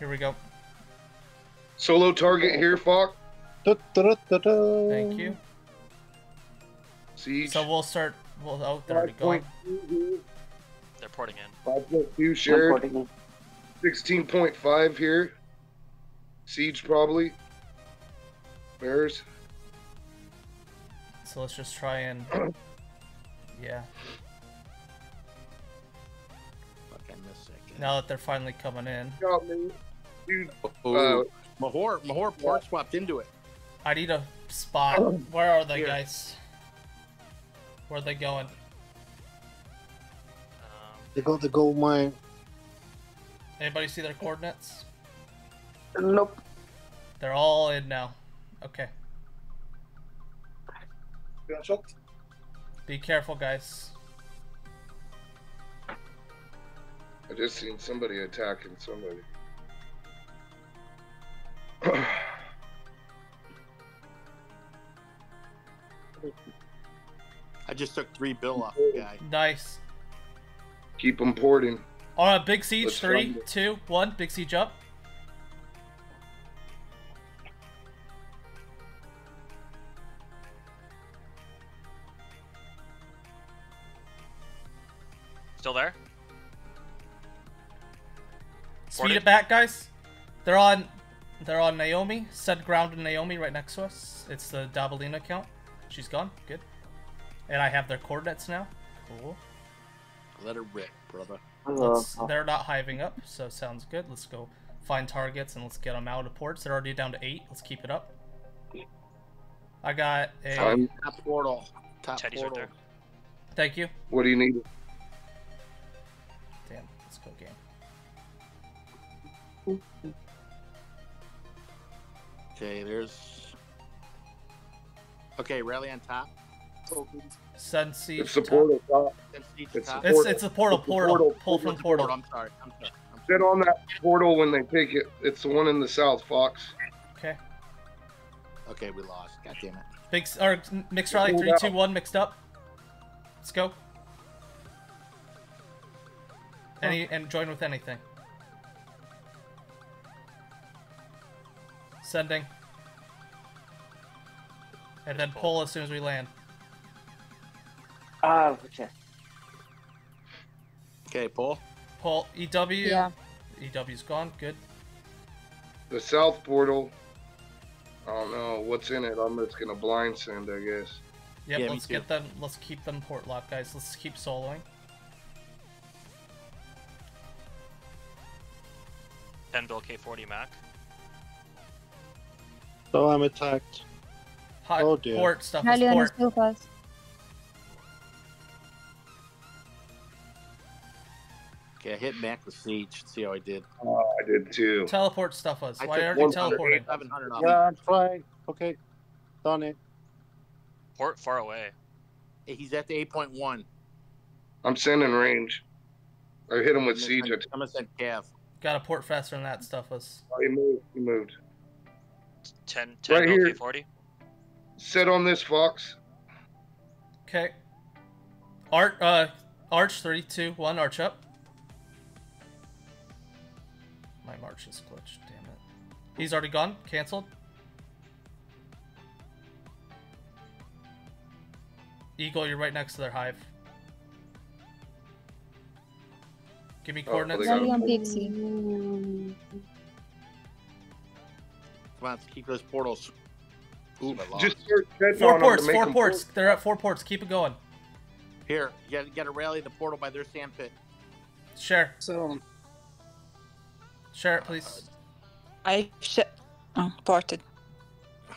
Here we go. Solo target here, Fox. Du-du-du-du-du. Thank you. Siege. So we'll start. Well, oh, they're already going. They're porting in. 5.2 shared. 16.5 here. Siege probably. Bears. So let's just try and. Yeah. Fuck, I missed that. Now that they're finally coming in, Got me. Dude, Oh, uh, Mahor, Mahor port swapped into it. I need a spot. Where are they, Here. guys? Where are they going? Um, They got the gold mine. Anybody see their coordinates? Nope. They're all in now. Okay. Gunshot. Be careful, guys. I just seen somebody attacking somebody. I just took three bill off the guy. Nice. Keep them porting. All right, big siege. Let's Three, find it. two, one. Big siege up. still there? Speed Ported. it back, guys. They're on. They're on Naomi. Set ground in Naomi right next to us. It's the Dabalina account. She's gone. Good. And I have their coordinates now. Cool. Let it rip, brother. Let's, they're not hiving up, so sounds good. Let's go find targets and let's get them out of ports. They're already down to eight. Let's keep it up. I got a. Fine. Top portal. Top Teddy's right there. Thank you. What do you need? Damn. Let's go game. Okay, there's. Okay, rally on top. Send siege. It's the portal top. Uh, then siege It's top. It's it's a portal. It's Portal. portal. Pull from portal. I'm sorry. I'm sorry. I'm Sit on that portal when they take it. It's the one in the south, Fox. Okay. Okay, we lost. God damn it. Big or mixed rally. Pulled Three, out. two, one. Mixed up. Let's go. Any and join with anything. Sending. And then pull as soon as we land. Ah, okay. Okay, pull. Pull EW. Yeah. EW's gone. Good. The south portal. I don't know what's in it. I'm just gonna blind send, I guess. Yep. Yeah, let's get them. Let's keep them port locked, guys. Let's keep soloing. Ten bill K40 Mac. So I'm attacked. Hot oh, dear. port stuff Not is port. Fast. Okay, I hit Mac with siege. See how I did. Oh, I did too. Teleport stuff was. I Why aren't you teleporting? Yeah, I'm trying. Okay, done it. Port far away. He's at the 8.1. I'm sending range. I hit him with I'm siege. I'm gonna send Cav. Got to port faster than that stuff was. Oh, he moved. He moved. 10, 10 right 40. Sit on this, Fox. Okay. Art, uh, arch three, two, one, arch up. My march is glitched. Damn it. He's already gone. Cancelled. Eagle, you're right next to their hive. Give me Oh, coordinates. they got on. Pixie. Come on, let's keep those portals. Ooh, I lost. Just Four ports. to make Four 'em ports. port. They're at four ports. Keep it going. Here, you gotta, you gotta rally the portal by their sand pit. Share. So Share it, please. I sh- oh, ported.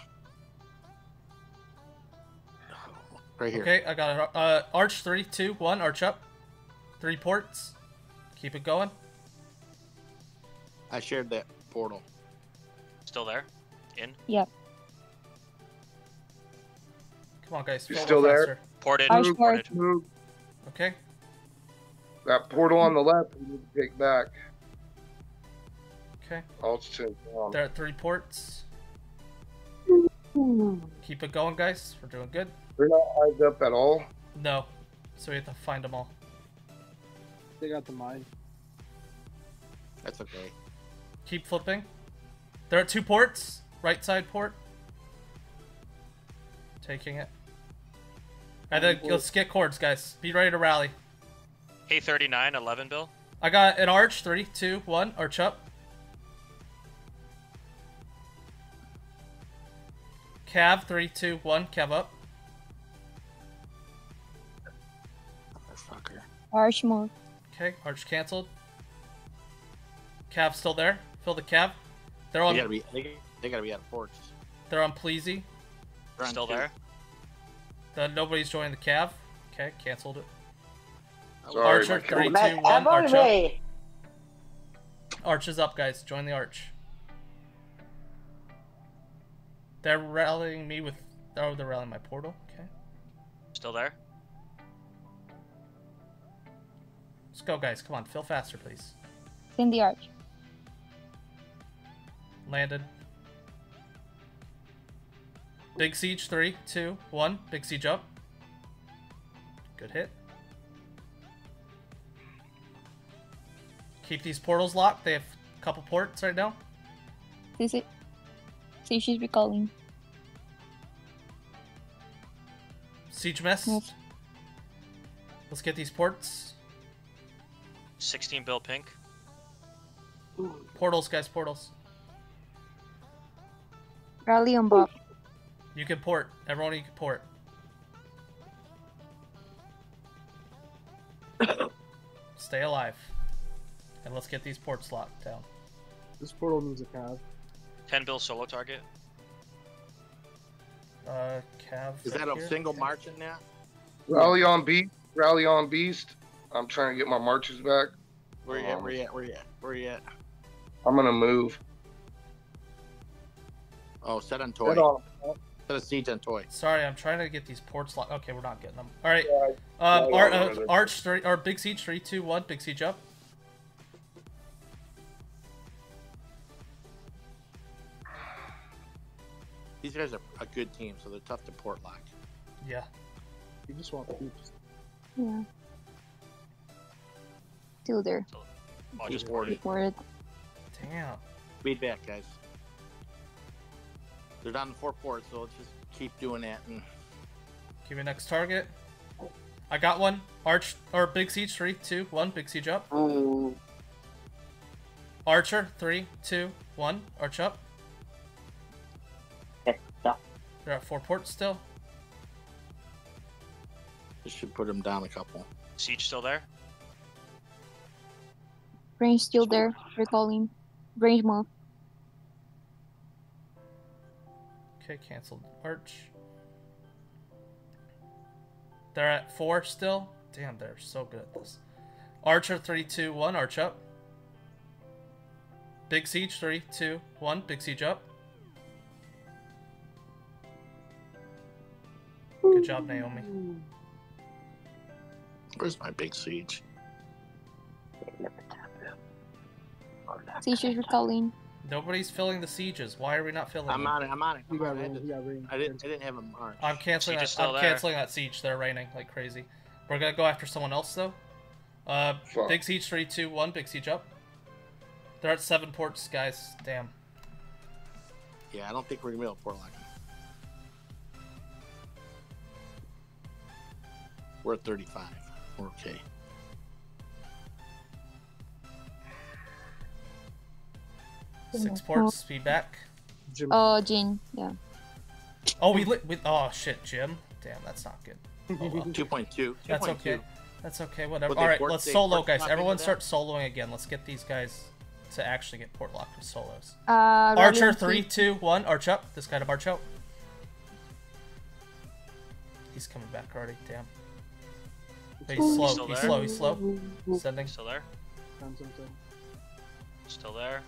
Right here. Okay, I got it. Uh, arch three, two, one, arch up. Three ports. Keep it going. I shared that portal. Still there? In? Yep. Come on, guys. You fill still there? faster. Ported. Move, ported. move. Okay. That portal on the left, we need to take back. Okay. I'll send on. They're three ports. Keep it going, guys. We're doing good. They're not hived up at all. No. So we have to find them all. they got the mine. That's okay. Keep flipping. There are two ports. Right side port. Taking it. And then let's get chords, guys. Be ready to rally. A39, 11 bill. I got an arch. Three, two, one. Arch up. Cav. Three, two, one. Cav up. Motherfucker. Arch more. Okay. Arch canceled. Cav still there. Fill the cav. They're on. They gotta be. They, they gotta be out of ports. They're on Pleasy. They're on Still two. there. The, nobody's joining the cav. Okay. Canceled it. Sorry, Archer, three, two, one. three, camera- two. Arch up. Arch is up, guys. Join the arch. They're rallying me with. Oh, they're rallying my portal. Okay. Still there. Let's go, guys. Come on. Fill faster, please. In the arch. Landed. Big siege. Three, two, one. Big siege up. Good hit. Keep these portals locked. They have a couple ports right now. This it. See, she's recalling. Siege mess. Move. Let's get these ports. 16 bill pink. Portals, guys. Portals. Rally on Bob. You can port. Everyone, you can port. Stay alive. And let's get these ports locked down. This portal needs a cav. 10 bill solo target. Uh, Cav. Is right that a here. single march in there? Rally on beast. Rally on beast. I'm trying to get my marches back. Where you at? Where you at? Where you at? Where you at? I'm gonna move. Oh, set on toy. Get on. Set a siege on toy. Sorry, I'm trying to get these ports locked. Okay, we're not getting them. All right. Yeah, Um, Yeah, Ar- uh. Arch three or Big Siege three, two, one. Big Siege up. These guys are a good team, so they're tough to port lock. Yeah. you just want peeps. Yeah. Still there. Oh, just Forty. Word. Damn. Speed back, guys. They're down to four ports, so let's just keep doing that. And Give me next target. I got one. Arch or Big Siege three, two, one. Big Siege up. Archer three, two, one. Arch up. They're at four ports still. this should put them down a couple. Siege still there. Range still there. Recalling. Range move. Okay, canceled. Arch. They're at four still. Damn, they're so good at this. Archer three, two, one. Arch up. Big Siege three, two, one. Big Siege up. Good job, Naomi. Where's my big siege? See, she's recalling. Nobody's filling the sieges. Why are we not filling I'm them? on it. I'm on it. I, had rain. to- We got. I didn't. I didn't have a march. I'm canceling Siege that. is still I'm there. canceling that siege. They're raining like crazy. We're gonna go after someone else though. Uh, Fuck. big siege three, two, one. Big siege up. They're at seven ports, guys. Damn. Yeah, I don't think we're gonna be able to port lock. 'em. We're at 35. We're okay. Six ports. Feedback. Jim. Oh, Jin. Yeah. Oh, we lit. with. oh shit, Jim. Damn, that's not good. Oh, well. 2.2. That's 2.2. okay. That's okay. Whatever. All right, port- let's solo, guys. Everyone into start soloing again. Let's get these guys to actually get port locked with solos. Uh, Archer, on three, two, one. Arch up. This guy to march out. He's coming back already. Damn. He's slow. Still He's slow. He's slow. Sending. Still there. Still there.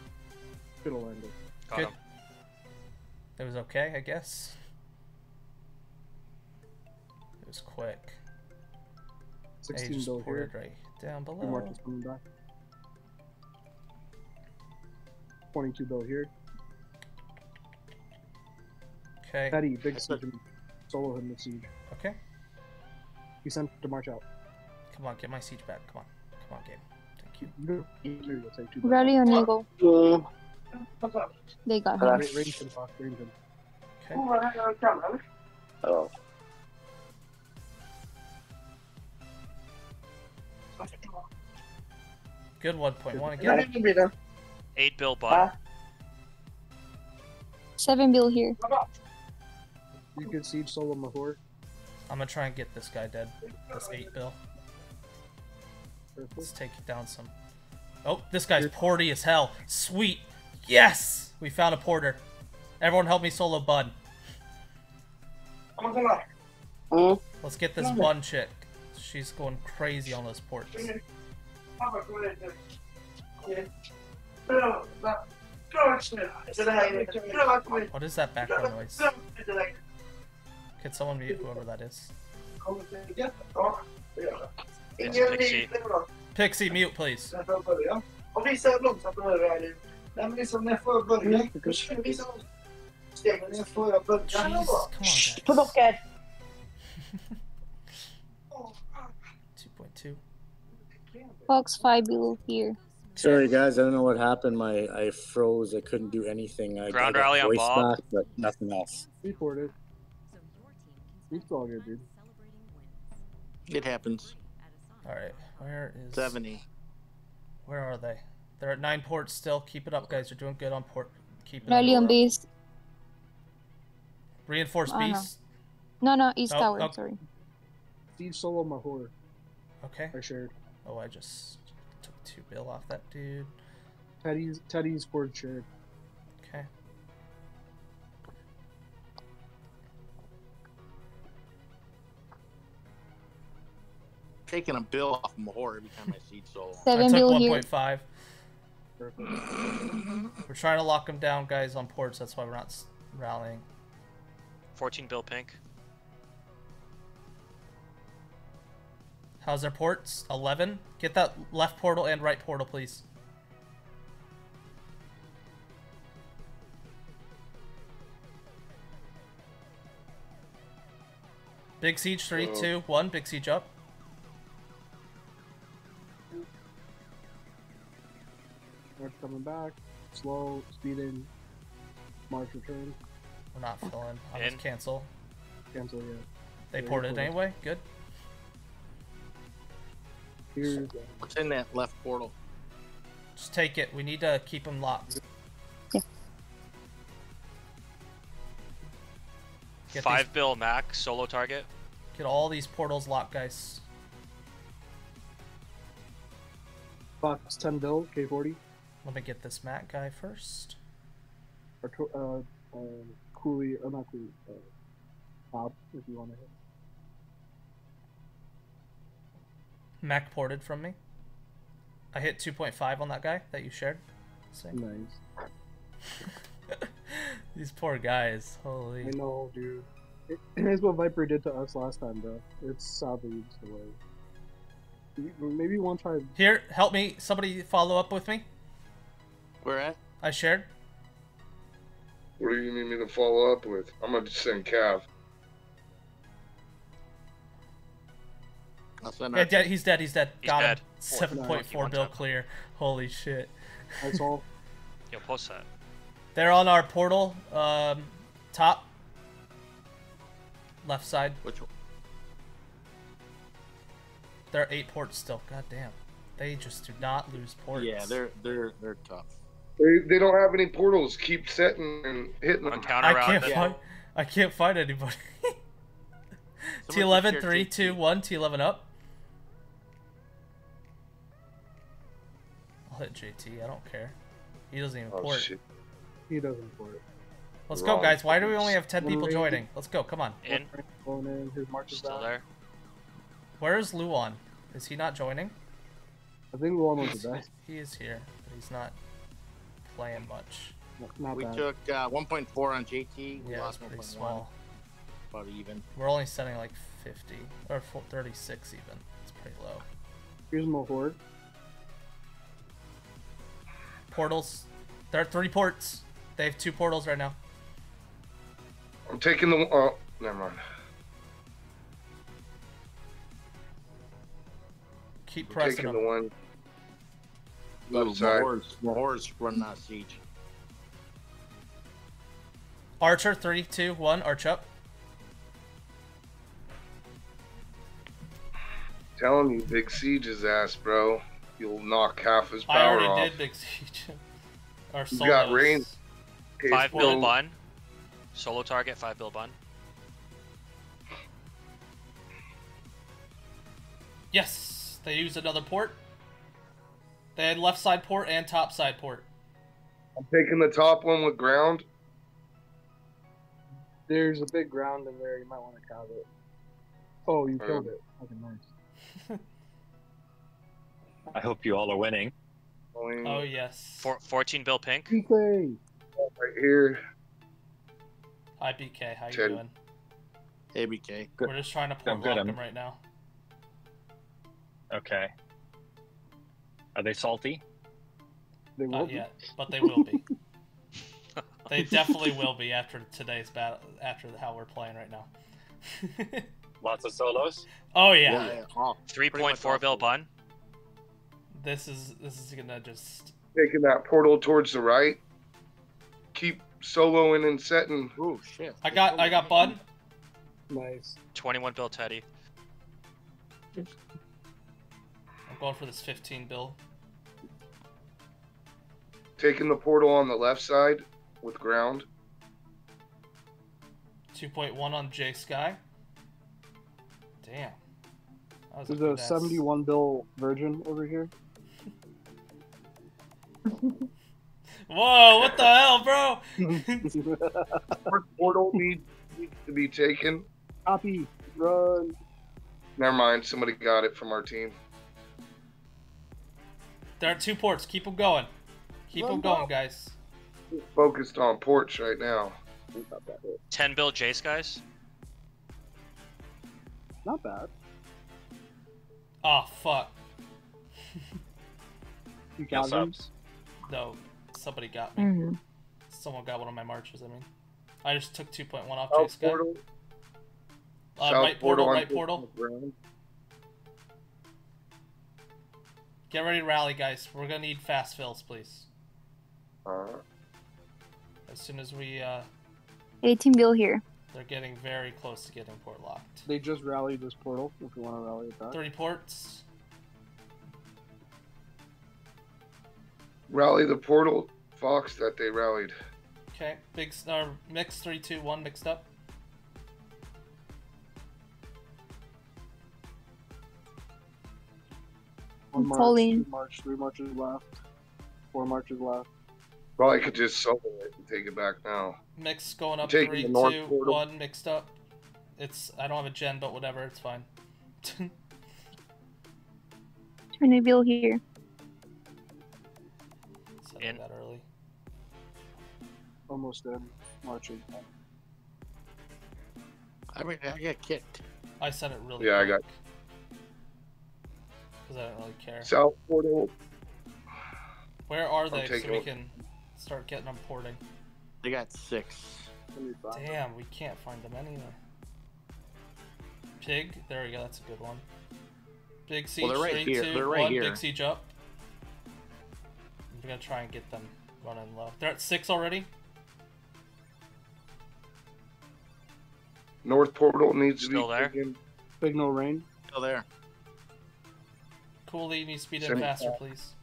Fiddle landed. Got Good. him. It was okay, I guess. It was quick. 16 just bill here. right down Two below. marches coming back. 22 bill here. Okay. Petty, big That's siege. Solo him the siege. Okay. He sent to march out. Come on, get my siege back. Come on. Come on, game. Thank you. You don't- you don't say two bill. Rally on Eagle. They got Hello? him. Ra- Range him, Fox. Range him. Okay. Oh. Good 1.1 again. Eight bill Huh? bud. Seven bill here. You can siege solo Mahor. I'm gonna try and get this guy dead. This 8 bill. Let's Perfect. take down some. Oh, this guy's porty as hell. Sweet. Yes! We found a porter. Everyone help me solo Bud. Hmm? Let's get this Bun chick. She's going crazy on those ports. What is that background noise? Could someone mute whoever that is? It's Pixie. Pixie, mute please. Och visa hur långsamt de är nu. Nej men liksom när jag får börja. Då kör vi visa stegen när jag får börja. Jeez, come on guys. Produker! 2.2. Fox five bill here. Sorry guys, I don't know what happened. My I froze. I couldn't do anything. I, I Ground got rally on voice Bob. back, but nothing else. Reported. It's all good, dude. It happens. Alright, where is. Seventy. Where are they? They're at 9 ports still. Keep it up, guys. You're doing good on port. Keep it Rally up. on base. Reinforced Oh, no. beast. No, no, East Oh, Tower. oh. Sorry. Siege solo Mahor. Okay. I shared. Oh, I just took 2 bill off that dude. Teddy's Teddy's port shared. Okay. Taking a bill off Mahor every time I see solo. I Seven took bill here. 1.5. Perfect. We're trying to lock them down, guys, on ports. That's why we're not rallying. 14 bill pink. How's their ports? 11. Get that left portal and right portal, please. Big siege, three, Oh. two, one. Big siege up. March coming back. Slow, speeding. March return. We're not filling. I'll just cancel. Cancel, yeah. They Yeah, ported you're anyway. Good. Here's What's in that left portal? Just take it. We need to keep them locked. Yeah. Get Five bill Mac solo target. Get all these portals locked, guys. Box 10 bill, K40. Let me get this Matt guy first. Or to, uh, um, Cooley, or not Cooley, uh, Bob, if you want to hit. Mac ported from me. I hit 2.5 on that guy that you shared. Same. Nice. These poor guys. Holy. I know, dude. It, it's what Viper did to us last time, bro. It's sadly just the way. You- Maybe one try. Here, help me. Somebody follow up with me. Where at? I shared. What do you need me to follow up with? I'm gonna just send Cav. I'll send Yeah, dead. He's dead. He's dead. He's Got dead. him. 7.4 bill clear. Holy shit. That's all. Yo, post that. They're on our portal. Um, top. Left side. Which one? They're eight ports still. God damn. They just do not lose ports. Yeah, they're they're they're tough. They, they don't have any portals. Keep setting and hitting On them. counter I can't Yeah. find. I can't find anybody. T11, 3, 2, 1, T11 up. I'll hit JT. I don't care. He doesn't even Oh port. shit! He doesn't for it. Let's go, guys. Why do we only have 10 people joining? Let's go. Come on. In. Going in, his march is Still there. Where is Luan? Is he not joining? I think Luan was the best. He is here, but he's not playing much. Not we bad. took uh, 1.4 on JT. We Yeah, it's lost pretty 1.1. small. About even. We're only sending like 50 or 36 even. It's pretty low. Here's my horde. Portals. There are three ports. They have two portals right now. I'm taking the. Oh, never mind. Keep I'm pressing taking them. the one. Well, Left side. Mahor's, Mahor's running out of siege. Archer, three, two, one. Arch up. Telling you, Big Siege's ass, bro. You'll knock half his power off. I power already off. did Big Siege. or You got Solos. range. Okay, Five so- bill bun. Solo target, five bill bun. Yes, they used another port. They had left side port and top side port. I'm taking the top one with ground. There's a big ground in there. You might want to count it. Oh, you Um, killed it. Okay, nice. I hope you all are winning. Going Oh yes. Four, 14 bill pink. PK. right here. Hi BK, how you Ten. doing? BK. Good. We're just trying to port I'm good, lock I'm- them right now. Okay. Are they salty? They will Not be. yet, but they will be. they definitely will be after today's battle. After how we're playing right now. Lots of solos? oh yeah. yeah. Oh, pretty 3.4 bill all bun. This is this is gonna just. Taking that portal towards the right. Keep soloing and setting. Oh shit. I got I got Bud. Nice. 21 bill Teddy. I'm going for this 15 bill. Taking the portal on the left side with ground. 2.1 on J Sky. Damn. That was There's good a 71 bill virgin over here. Whoa! What the hell, bro? Fourth portal needs, needs to be taken. Copy. Run. Never mind, somebody got it from our team. There are two ports. Keep them going. Keep them Run, going, bro. guys. Focused on ports right now. 10 bill J guys. Not bad. Oh fuck. You No got them. No, somebody got me. Mm. Someone got one of my marches. I mean, I just took 2.1 off J South Sky. portal. Uh, South right portal, I'm right taking portal. Get ready to rally, guys. We're gonna need fast fills, please. Uh, As soon as we, uh, 18 bill here. they're getting very close to getting port locked. They just rallied this portal. If you want to rally it back. 30 ports. rally the portal, Fox, that they rallied. Okay, big s- uh, mix three, two, one, mixed up. One march, Falling. two march, three marches left. Four marches left. Probably could just solo it and take it back now. Mix going up Taking three, the north two, portal. one, mixed up. It's I don't have a gen, but whatever, it's fine. 20 bill here. Said In. that early. Almost in. Marching. I mean, I got kicked. I said it really. Yeah, I got- Because I don't really care. South portal, Where are they so we can start getting them porting? They got six. Damn, we can't find them anywhere. Pig, there we go. That's a good one. Big siege, Well, they're right three, here. two, They're right one, here. Big siege up. We're gonna try and get them running low. They're at six already. north portal needs to Still be there? taken. Big no rain. Still there. Cooley, you need to speed in Send- faster, please.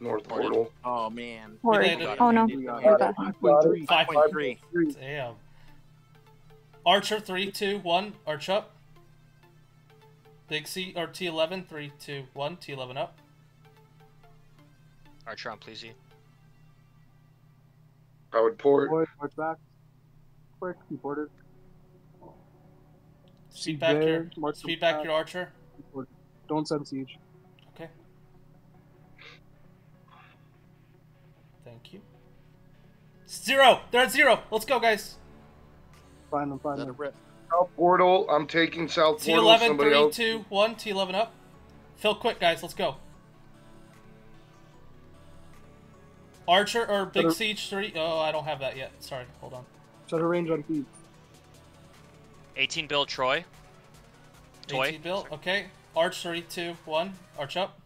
North portal. Oh, man. Or, landed- oh no. We got I it. got him. 5.3. 5.3. Damn. Archer, three, two, one. Arch up. Big C or T11, three, two, one. T11 up. Archer on Pleasy. I would port. Boy, march back. Quick, you ported. Speed back there, your march speed back. back your archer. Don't send siege. Okay. Thank you. Zero! They're at zero! Let's go, guys! Find them, find Let it them. rip. South portal. I'm taking south portal. T11, Somebody three, else. two, one. T11 up. Fill quick, guys. Let's go. Archer or Big Better- Siege 3. Oh, I don't have that yet. Sorry. Hold on. Set a range on feet. 18 bill Troy. Toy. 18 built. Okay. Arch 3, 2, 1. Arch up.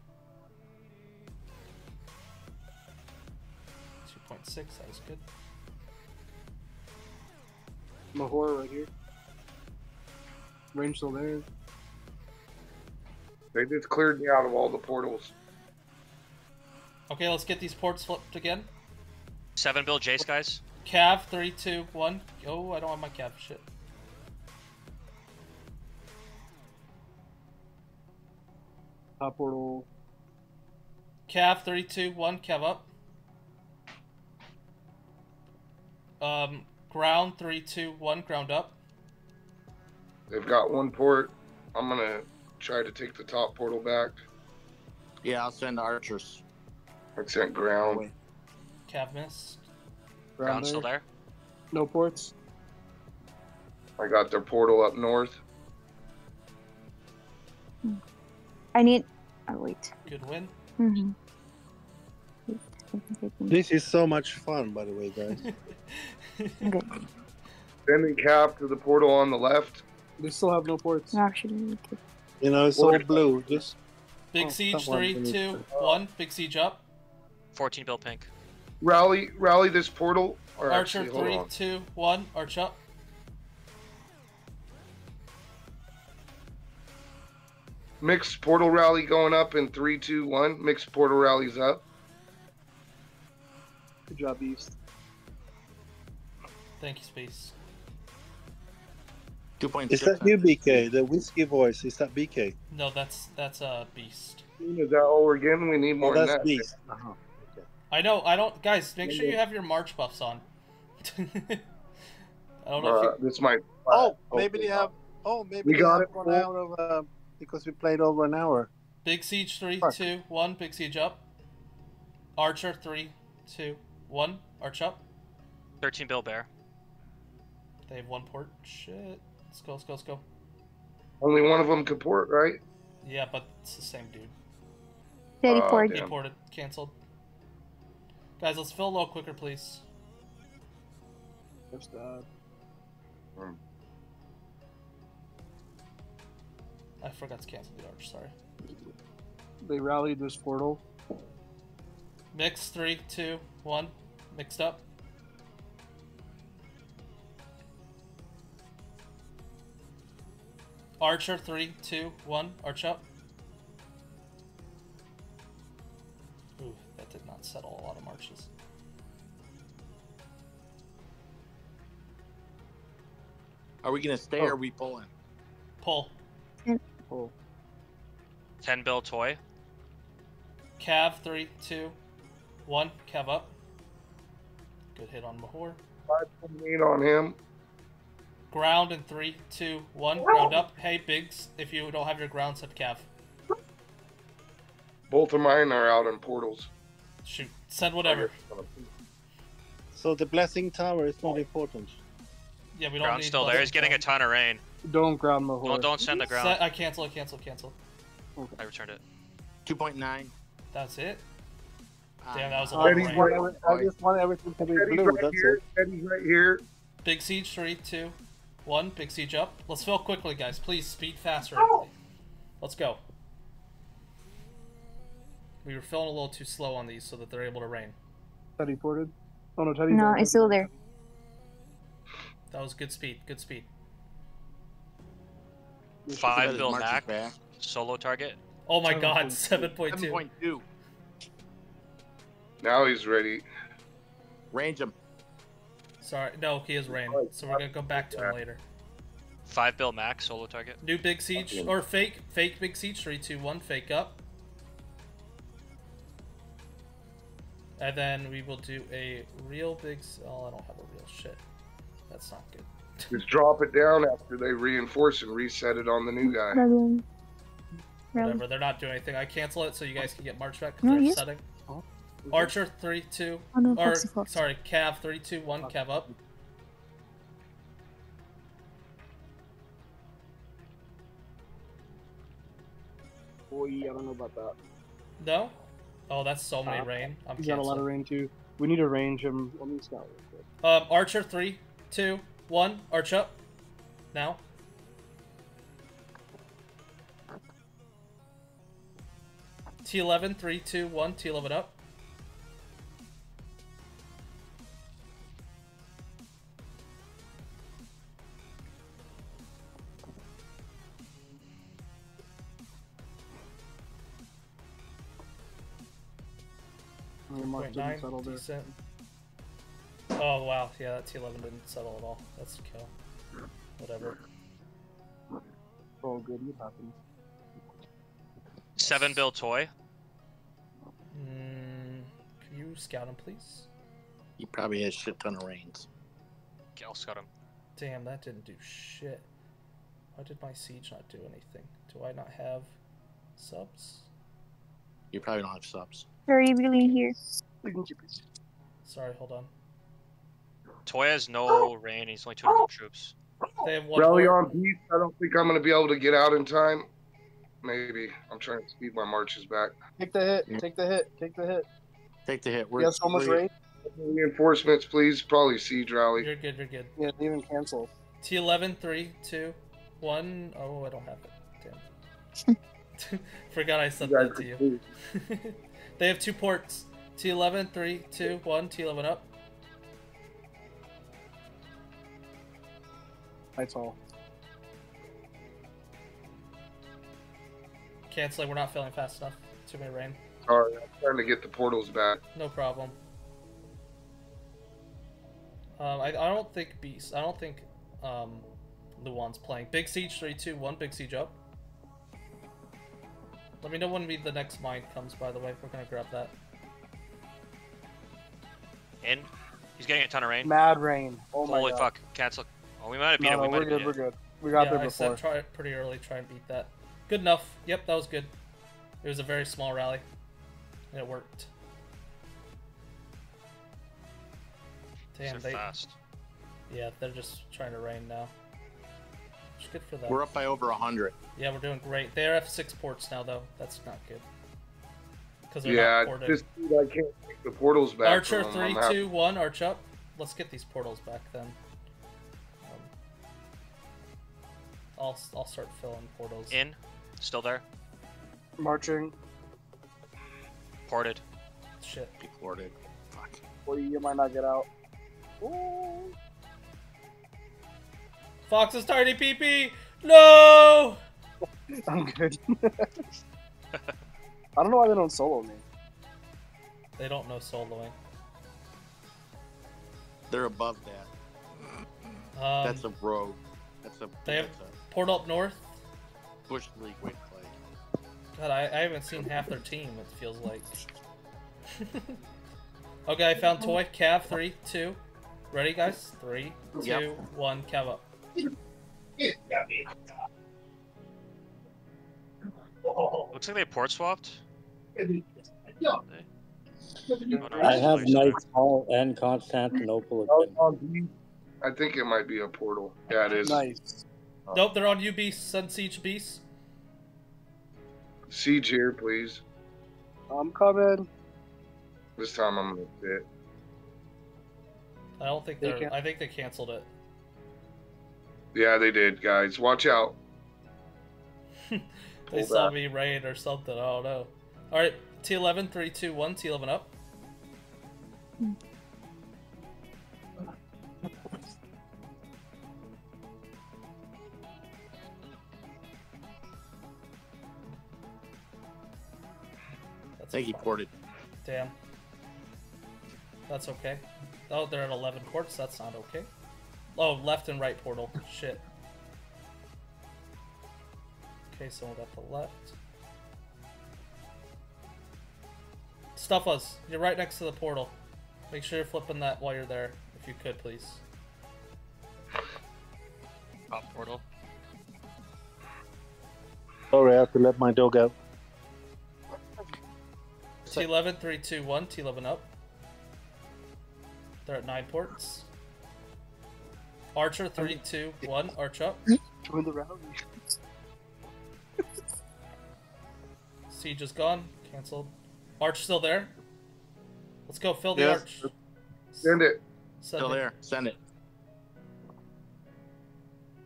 2.6. That was good. Mahora right here. Range still there. They just cleared me out of all the portals. Okay, let's get these ports flipped again. Seven bill Jace guys. Cav, three, two, one. Oh, I don't have my Cav shit. Top portal. Cav, three, two, one. Cav up. Um, ground, three, two, one. Ground up. They've got one port. I'm gonna try to take the top portal back. Yeah, I'll send the archers. I sent ground. Cav missed. Ground still there. there. No ports. I got their portal up north. I need. Oh wait. Good win. Mm-hmm. This is so much fun, by the way, guys. Okay. Sending cav to the portal on the left. We still have no ports. No, actually. You know, it's all blue. Just Big Oh, siege, someone three, two, one. Big siege up. 14 bill pink. Rally, rally this portal. Or Archer, actually, three, on. two, one. Arch up. Mixed portal rally going up in three, two, one. Mixed portal rallies up. Good job, East. Thank you, Space. Two point is that you, BK? The whiskey voice is that BK? No, that's that's a uh, beast. Is that all we're getting? We need Oh, more than that's that. beast. Uh-huh. I know. I don't. Guys, make sure you have your March buffs on. I don't know Uh, if you. this might. Oh, maybe they have. Oh, maybe We they got have it. one out of uh, because we played over an hour. Big siege, three, Fuck. two, one. Big siege up. Archer, three, two, one. Arch up. 13 bill bear. They have one port. Shit. Let's go. Let's go. Let's go. Only one of them could port, right? Yeah, but it's the same dude. Steady Oh, port. damn. Deported. Canceled. Guys, let's fill a little quicker, please. Just that. Hmm. I forgot to cancel the arch. Sorry. They rallied this portal. Mix three, two, one. Mixed up. Archer three, two, one. Arch up. Ooh, that did not settle a lot of marches. Are we gonna stay Oh. or are we pulling? Pull. Oh, 10 bill toy. Cav three, two, one. Cav up. Good hit on Mahor. Five point eight on him. Ground in three, two, one. Ground up. Hey, Biggs, if you don't have your ground, set Cav. Both of mine are out in portals. Shoot. Send whatever. Oh, so the blessing tower is not important. Yeah, we don't Ground's need still there. He's getting a ton of rain. Don't ground Mahora. Don't, don't send the ground. Set, I cancel I cancel, cancel. I returned it. Two point nine. That's it. Ah, Damn, that was a I lot of Eddie's rain. I just want everything to be Eddie's blue. right That's here. it. Eddie's right here. Big siege, three, two, one. Big siege up. Let's fill quickly, guys. Please speed faster. everybody. Let's go. We were filling a little too slow on these so that they're able to rain. Teddy ported. Oh no, Teddy. No, it's still there. That was good speed. Good speed. Five his bill marches Mac. back. Solo target. Oh my Seven god, point two. 7.2. Seven point two. Now he's ready. Range him. Sorry, no, he is rain. So we're gonna go back to him later. Five bill max, Solo target. New big siege or fake fake big siege three two one fake up. And then we will do a real big. s- Oh, I don't have a real shit. That's not good. Just drop it down after they reinforce and reset it on the new guy. Dragon. Whatever. They're not doing anything. I cancel it so you guys can get march back No, they're yes. setting. Oh. Archer three two Oh no, or Foxy Fox. sorry, Cav three two one Cav up. Boy, I don't know about that. No. Oh, that's so many Uh, rain. I'm He's got a lot of canceling. rain too. We need to range him. Let me scout real quick. Um, Archer three two one, arch up. Now. T11, 3, 2, 1, T11 up. Wait, nine, decent. Oh wow, yeah, that T11 didn't settle at all. That's a kill. Whatever. Oh, good. It happens. Seven bill toy. Mm, can you scout him, please? He probably has shit ton of reins. Okay, I'll scout him. Damn, that didn't do shit. Why did my siege not do anything? Do I not have subs? You probably don't have subs. Where are you really here? Sorry, hold on. Toy has no oh. rain. He's only 200 troops. Oh. They have one Rally more. on beast. I don't think I'm going to be able to get out in time. Maybe. I'm trying to speed my marches back. Take the hit. Take the hit. Take the hit. Take the hit. We have so much we're- Reinforcements, please. Probably siege rally. You're good, you're good. Yeah, even cancel. T11, 3, 2, 1. Oh, I don't have it. Damn. Forgot I sent that to you. they have two ports. T11, 3, 2, 1. T11 up. That's all. Canceling, we're not feeling fast enough. Too many rain. Sorry, I'm trying to get the portals back. No problem. Um, I, I don't think Beast. I don't think um, Luan's playing. Big Siege 3 2 1. Big Siege up. Let me know when we, the next mine comes, by the way. If we're going to grab that. In. He's getting a ton of rain. Mad rain. Oh my Holy god. fuck. Cancel. Oh, we might have beat No, him. no, We might we're have good. beat We're good. We got yeah, there I said try pretty early. Try and beat that. Good enough. Yep, that was good. It was a very small rally. And it worked. Damn, They're they. fast. Yeah, they're just trying to rain now. Which is good for them. We're up by over a hundred. Yeah, we're doing great. They are F6 ports now, though. That's not good. Because they're Yeah, not ported. just I can't take the portals back. Archer, from them. three, two, one. Arch up. Let's get these portals back then. I'll, I'll start filling portals. In. Still there. Marching. Ported. Shit. Deported. Fuck. Or you might not get out. Ooh. Fox's tiny PP! No! I'm good. I don't know why they don't solo me. They don't know soloing. They're above that. Um, that's a road. That's a. They have that's a port up north. bush league with clay. God, I, I haven't seen half their team, it feels like. okay, I found toy. Cav, three, two. Ready, guys? Three, two, Yep. one. Cav up. Looks like they port swapped. I I have Knights Hall and Constantinople. Rally. I think it might be a portal. Yeah, it is. Nice. Oh. Nope, they're on UB Sun Siege Beast. Siege here, please. I'm coming. This time I'm gonna fit. I don't think They they're. can- I think they canceled it. Yeah, they did, guys. Watch out. They Pull saw back. me rain or something. I don't know. All right, T11, 3, 2, 1. T11 up. Hmm. Think he ported. Damn. That's okay. Oh, they're at 11 ports. That's not okay. Oh, left and right portal. Shit. Okay, someone got the left. Stuff us. You're right next to the portal. Make sure you're flipping that while you're there, if you could, please. Top portal. Sorry, I have to let my dog out. T11, 3, 2, 1. T11 up. They're at 9 ports. Archer, 3, 2, 1. Arch up. Join the rally. Siege is gone. Cancelled. Arch still there. Let's go. Fill the Yes. arch. Send it. Send Still it. there. Send it.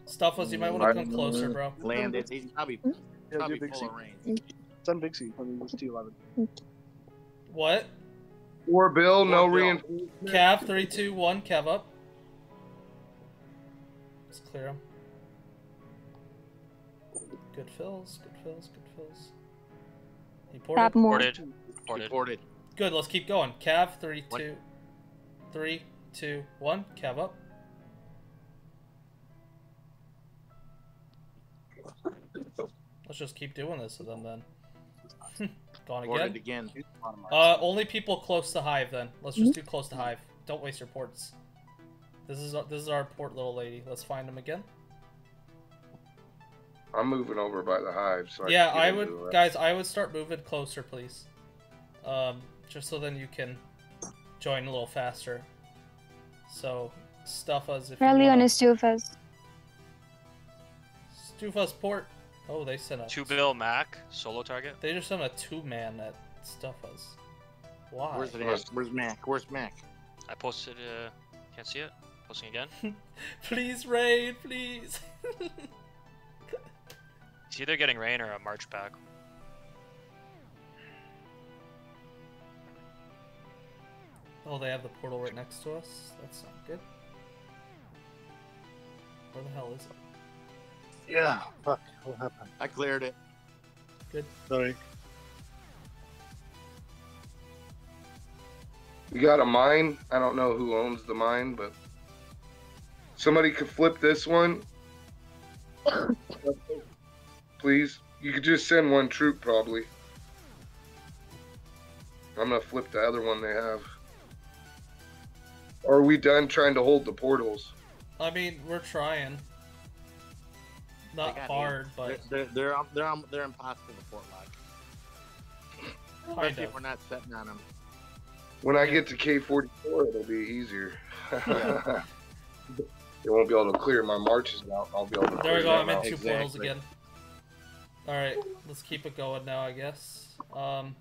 Stuff us. You might want to mm, come closer, bro. Landed. He's probably Yeah, probably do Big full of rain. Send Big C. I mean, it's T11. What? Four bill, no Four bill. reinforcement. Cav, 3, 2, 1. Cav up. Let's clear him. Good fills. Good fills. Good fills. He ported. Grab more. Ported. Ported. Deported. Good, let's keep going. Cav, three, What? two, three, two, one. Cav up. Let's just keep doing this with them then. Gone Boarded again. again. Uh, only people close to Hive then. Let's just do close to Hive. Don't waste your ports. This is our, this is our port little lady. Let's find him again. I'm moving over by the hive. So yeah, can get I would, guys. I would start moving closer, please. Um, just so then you can join a little faster. So stuff us if Rally you on wanna. his Stufas. Stufas port. Oh, they sent a Two bill Mac solo target. They just sent a two man that stuff us. Why? Where's it at? Where's Mac? Where's Mac? I posted. Uh, can't see it. Posting again. please raid, please. It's either getting rain or a march back. oh, they have the portal right next to us. That's not good. Where the hell is it? Yeah. Fuck. What happened? I cleared it. Good. Sorry. We got a mine. I don't know who owns the mine, but somebody could flip this one. Please. You could just send one troop, probably. I'm gonna flip the other one they have. Are we done trying to hold the portals? I mean, we're trying. Not They hard, eight. but they're they're they're, they're, um, they're impossible to port lock. kind Especially if we're not setting on them. When I get to K44, it'll be easier. they won't be able to clear my marches out. I'll be able to. There we go. I'm in out. two portals again. All right, let's keep it going now. I guess. Um,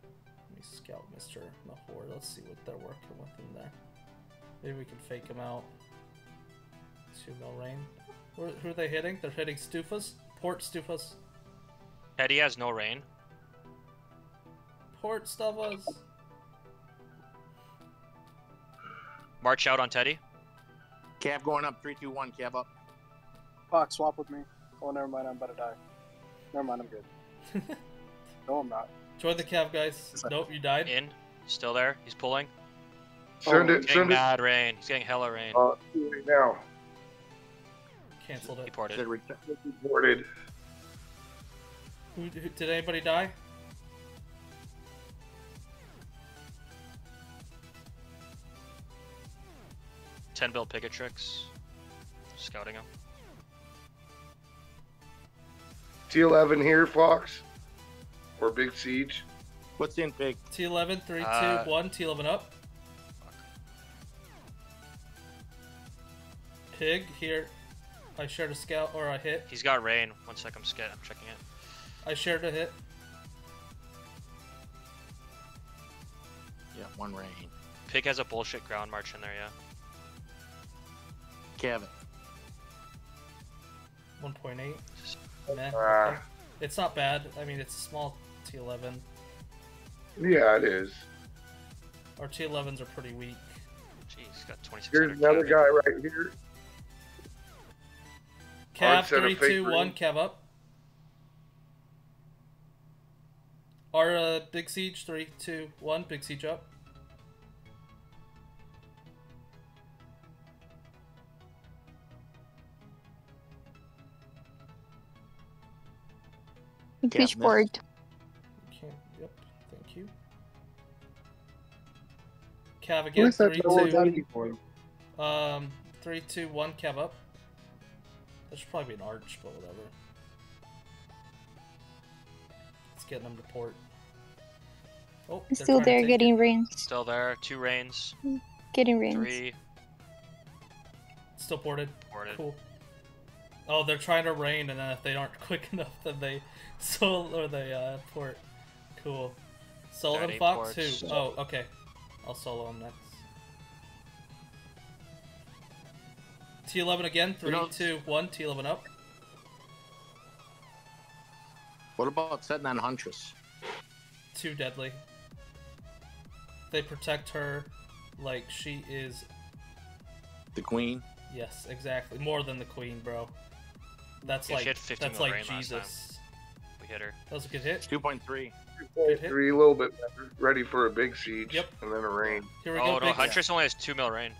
let me scout Mr. Mahor. Let's see what they're working with in there. Maybe we can fake them out. Two mil rain. Who, who are they hitting? They're hitting Stufas. Port Stufas. Teddy has no rain. Port Stufas. March out on Teddy. Cav going up. Three, two, one. Cav up. Fuck, swap with me. Oh, never mind. I'm about to die. Never mind. I'm good. No, I'm not. Join the cav, guys. Nope, you died. In. Still there. He's pulling. Send it. Getting Send it. mad rain. He's getting hella rain. Uh, right now. Canceled He it. ported. Said return. Boarded. Who, who, did anybody die? Ten bill picket tricks. Scouting him. T11 here, Fox. Or Big Siege. What's in big? T11, 3, 2, Uh, 1. T11 up. Pig, here. I shared a scout, or a hit. He's got rain. One sec. I'm scared. I'm checking it. I shared a hit. Yeah, one rain. Pig has a bullshit ground march in there. Yeah. Cav it. 1.8. Meh, Ah. okay. It's not bad. I mean, it's a small T11. Yeah, it is. Our T11s are pretty weak. Jeez, got 26. Here's another guy right here. Hard Cav, set of 3, fake 2, 1. green. Cav up. Our uh, Big Siege, 3, 2, 1. Big Siege up. Increase miss. port. Okay, yep, thank you. Cav again, Where's that three, double two, daddy for? um, three, two, one, Cav up. That should probably be an arch, but whatever. It's getting them to port. Oh, they're Still there, getting it. rains. Still there. Two rains. Getting rains. Three. Still ported. Ported. Cool. Oh, they're trying to rain, and then if they aren't quick enough, then they sol or they uh, port. Cool. Sullivan Dirty Fox ports. who? Oh, okay. I'll solo him next. T11 again. Three, know- two, one. T11 up. What about setting on Huntress? Too deadly. They protect her like she is. The queen? Yes, exactly. More than the queen, bro. That's Yeah, she like had 15 that's like rain last time. Jesus. We We hit her. That was a good hit. 2.3. Good hit. Three, a little bit better. Ready for a big siege. Yep. And then a rain. Here we Oh go. no, big- Huntress only has two mil rain.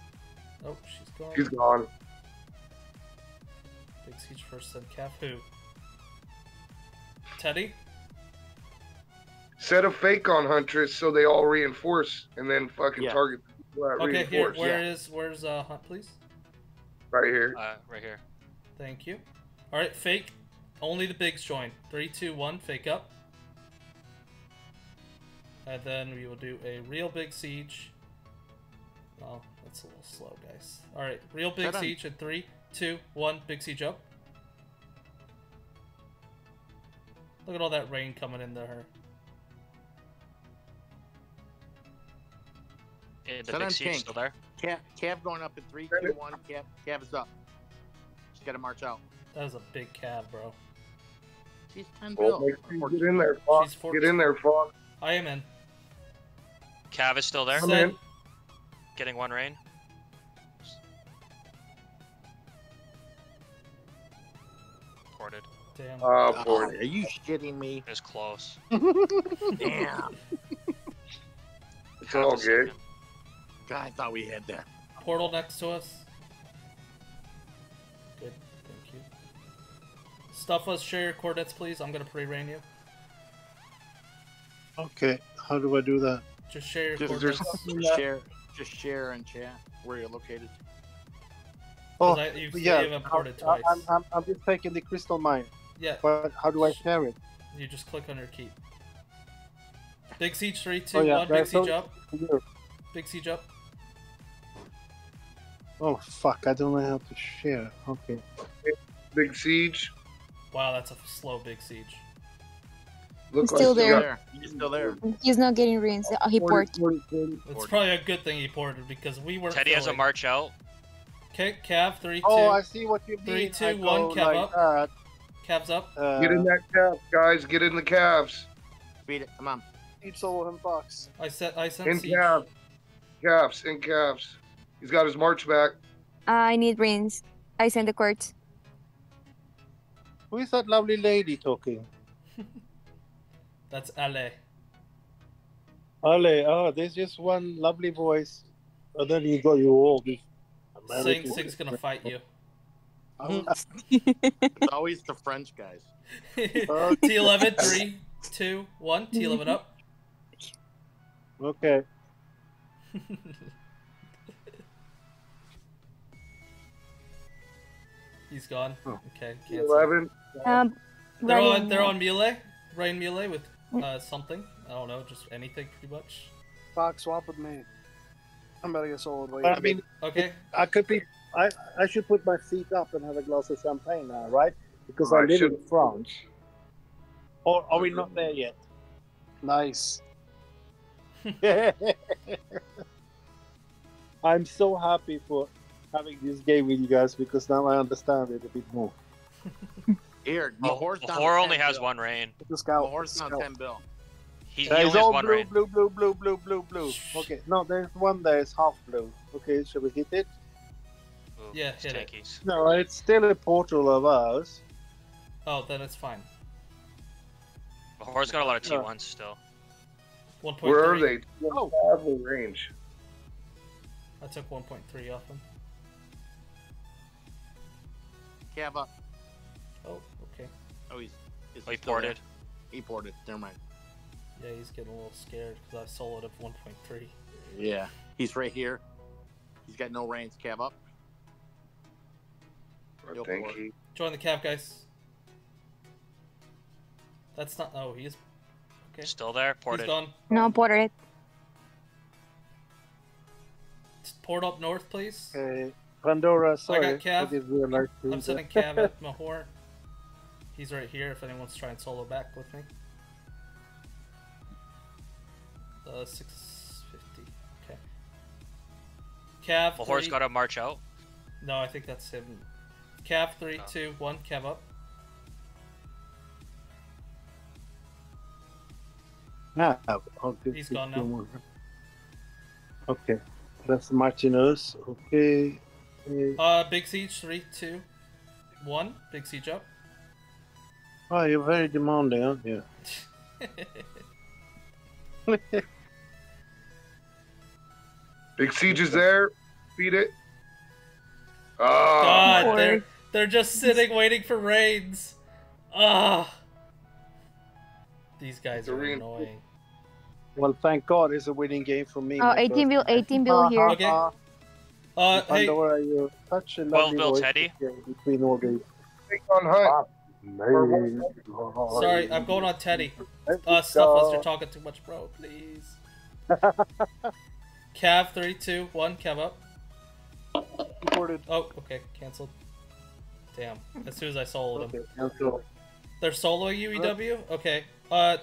Oh, she's gone. She's gone. Big siege first, then Cav. Who? Teddy? Set a fake on Huntress so they all reinforce and then fucking Yeah. target the people that Okay, here. reinforce. Where is? Where's uh Hunt, please? Right here. Uh, right here. Thank you. All right, fake. Only the bigs join. Three, two, one. Fake up. And then we will do a real big siege. Oh, that's a little slow, guys. All right, real big Shut up. siege in three, two, one. Big siege up. Look at all that rain coming into her. Eh, the Set big on siege still there. Cav, Cav going up in three, two, one. Cav, Cav is up. She's got to march out. That is a big Cav, bro. She's 10 Well, bill. make sure you get in there, Fox. Get in there, Fox. I am in. Cav is still there. I'm in. Getting one rain. Ported. Damn. Oh, oh boy. are you shitting me? It's close. Damn. It's Half all good. God, I thought we had that. Portal next to us. Good, thank you. Stuff us, share your coordinates, please. I'm gonna pre-rain you. Okay, how do I do that? Just share your Just, coordinates. just share, just share and chat where you're located. Oh, 'Cause I- you say yeah. you've imported I- twice. I'm, I'm, I'm just taking the crystal mine. Yeah, But how do I share it? you just click on your key. Big siege three, two, Oh, one. yeah, Big right, so- siege up. Here. Big siege up. Oh fuck! I don't know how to share. Okay. Big siege. Wow, that's a slow big siege. Look like still you there. He's still there. He's not getting ruins. Uh, he 40, ported. 40, 40. It's probably a good thing he ported because we weren't. Teddy has a march out. Okay, Cav three, two. Oh, I see what you mean. Three, two, I one, go like up. that, Cav's up. uh, Get in that calf, guys. Get in the calves. Beat it. Come on. Each solo him box. I set. I sent In siege. calves. Calves. In calves. He's got his march back. I need ruins. I send the quartz. Who is that lovely lady talking? That's Ale. Ale, oh, there's just one lovely voice. And then you got you all this Sing, Sing's gonna fight you. It's always the French guys. T11, 3, 2, 1. T11 up. Okay. He's gone. Oh. Okay, cancel. 11. Um, They're on, running- they're on melee. Rain melee with uh, something. I don't know, just anything pretty much. Fox, swap with me. I'm about to get soloed. Wait. But I mean, Okay. I could be. I I should put my feet up and have a glass of champagne now, right? Because I I live should- in France. Or are we not there yet? nice. I'm so happy for having this game with you guys because now I understand it a bit more. Here, Mahor's down. Mahor to only has bill. one rein. The scout. Mahor's down scout. 10 bill. He, he Uh, only it's all one blue, rain. blue, blue, blue, blue, blue, blue. Okay, no, there's one there. It's half blue. Okay, shall we hit it? Ooh, Yeah, it's hit it. tankies. No, it's still a portal of ours. Oh, then it's fine. Mahor's got a lot of T1s still. 1.3. Where are they? Oh. Travel range. I took 1.3 off them. Cav up. Oh, okay. Oh, he's. is Oh, he still there? ported. He ported. Never mind. Yeah, he's getting a little scared because I soloed up 1.3. Yeah. He's right here. He's got no reins. Cav up. I Yo, think boy. he. Join the cap, guys. That's not. Oh, he's. Okay. Still there. He's Ported. gone. No, ported. Port up north, please. Okay, Pandora, sorry. I got Cav. didn't I'm sending that- Cav at Mahor. He's right here if anyone's trying to solo back with me. Uh, 650. Okay. Cav. Mahor's three- got to march out. No, I think that's him. Cav, three, Oh. two, one. Cav up. Ah, okay. He's gone now. Okay, that's Martinez. Okay. Uh, Uh, big siege, three, two, one. Big siege up. Oh, you're very demanding, aren't you? Big Siege is there. Beat it. Oh, God, they're they're just sitting waiting for rains. Ah, these guys are annoying. Well, thank God it's a winning game for me. Oh, 18 bill, 18 bill here. Okay. Uh, hey, Pandora, you're such a 12 lovely bill voice Teddy. between all these. take on Hunt. sorry, I'm going on Teddy. Let's Uh, Stuffless, you're talking too much, bro. Please. Cav, three, two, one. Cav up. Reported. Oh, okay, canceled. Damn. As soon as I soloed him. Okay, cancel. They're soloing you, EW? Okay. Uh,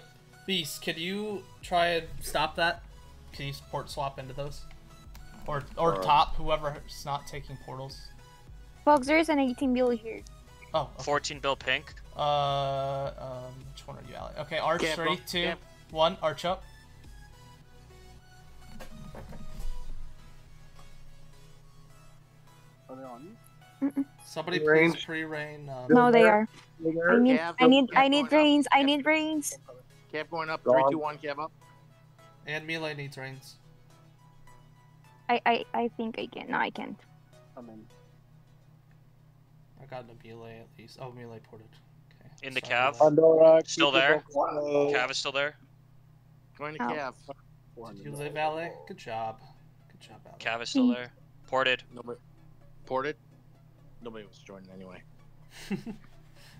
Beast, can you try and stop that? Can you port swap into those? Or or Uh, top, whoever's not taking portals. Fox, there is an 18 bill here. Oh, okay. 14 bill pink. Uh, um, which one are you, Ali? Okay, Arch, Camp three, two, camp. one, Arch up. Are they on you? Somebody Range. please pre-rain. Um, No, they are. I need, Cav, I need, Cav I need going up. rains. I Cav- need rains. Cap going up. Gone. Three, two, one. Cap up. And melee needs rains. I, I, I think I can. No, I can't. I'm in. I got the melee at least. Oh, melee ported. Okay. In the sorry cav. Pandora, Still there? box low. Cav is still there. Going to Oh. Cav. Did you live, Ale? Good job. Good job, Ale. Cav is still there. Ported. Nobody. Ported. Nobody was joining anyway.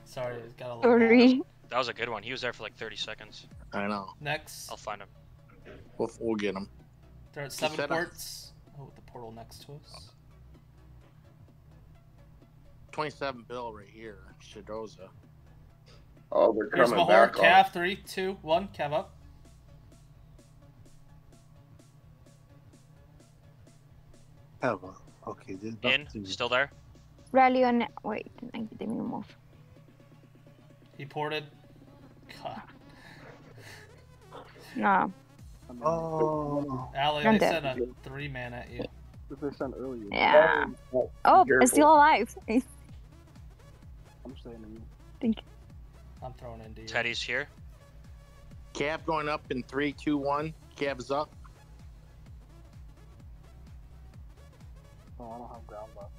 Sorry, it got a little. Sorry. That was a good one. He was there for like 30 seconds. I know. Next, I'll find him. We'll, we'll get him. they're seven set up. Uh, ports. Oh, with the portal next to us. 27 bill right here. Shadoza. Oh, they're Here's coming Mahor, back on. Cav, three, two, one, Cav up. Ever. Okay, this In. Still there. Rally on. Wait, I didn't even move. He ported. God. No. Oh. Ale, I'm they dead. sent a three man at you. If they sent earlier. Yeah. Oh, Oh, careful. it's still alive. I'm staying in. I'm throwing into you. Teddy's here. Cav going up in three, two, one. Cav is up. Oh, I don't have ground left.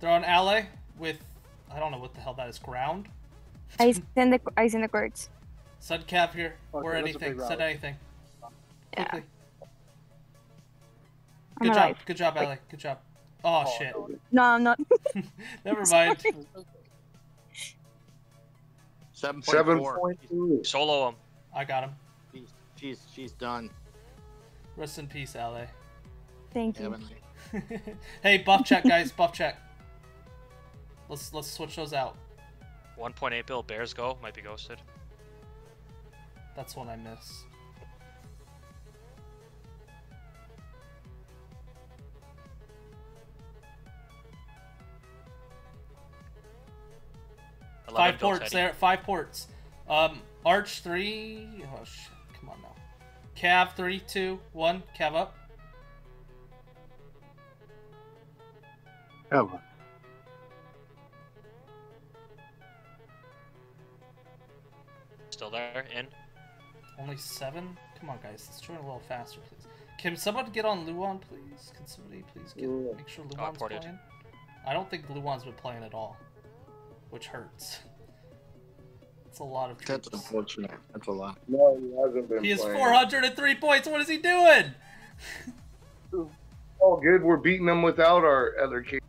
Throwing Ale with. I don't know what the hell that is. Ground? I send the I send the cards. Send Cav here. Okay, or anything. big Send anything. Yeah. Quickly. I'm Good alive. job. Good job, Ale. Good job. Oh, oh shit. No, I'm not. Never mind. Seven point Seven four. point two. Solo him. I got him. She's, she's she's done. Rest in peace, Ale. Thank you. Evan. hey, buff check, guys. Buff check. Let's let's switch those out. 1.8 bill. Bears go. Might be ghosted. That's one I miss. Five ports Teddy. there. Five ports. Um, Arch three. Oh shit! Come on now. Cav three, two, one. Cav up. Ever. Still there. In. Only seven. Come on, guys. Let's join a little faster, please. Can someone get on Luan, please? Can somebody please get Yeah. make sure Oh, Luan's ported. playing? I don't think Luan's been playing at all, which hurts. It's a lot of That's unfortunate. That's a lot. No, he hasn't been He has playing. 403 points. What is he doing? Oh, good. We're beating them without our other kids.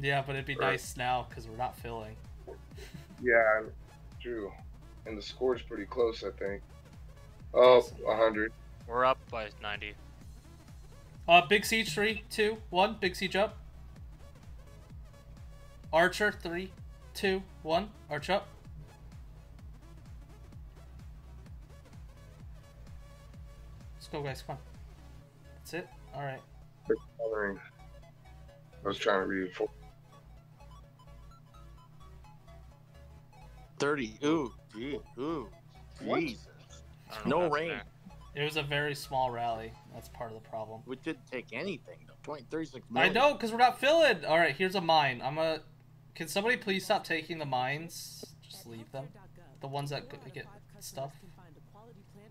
Yeah, but it'd be right. nice now because we're not filling. yeah, true. And the score's pretty close, I think. Oh, 100. We're up by 90. Uh, Big Siege, 3, 2, 1. Big Siege up. Archer, 3, 2, 1. Arch up. Let's go, guys. Come on. That's it. All right. I was trying to reinforce. 30. Ooh, gee, ooh. What? Jesus. No rain. That. It was a very small rally. That's part of the problem. We didn't take anything, though. 20, I know, because we're not filling. All right, here's a mine. I'm a. Can somebody please stop taking the mines? Just leave them. The ones that get stuff.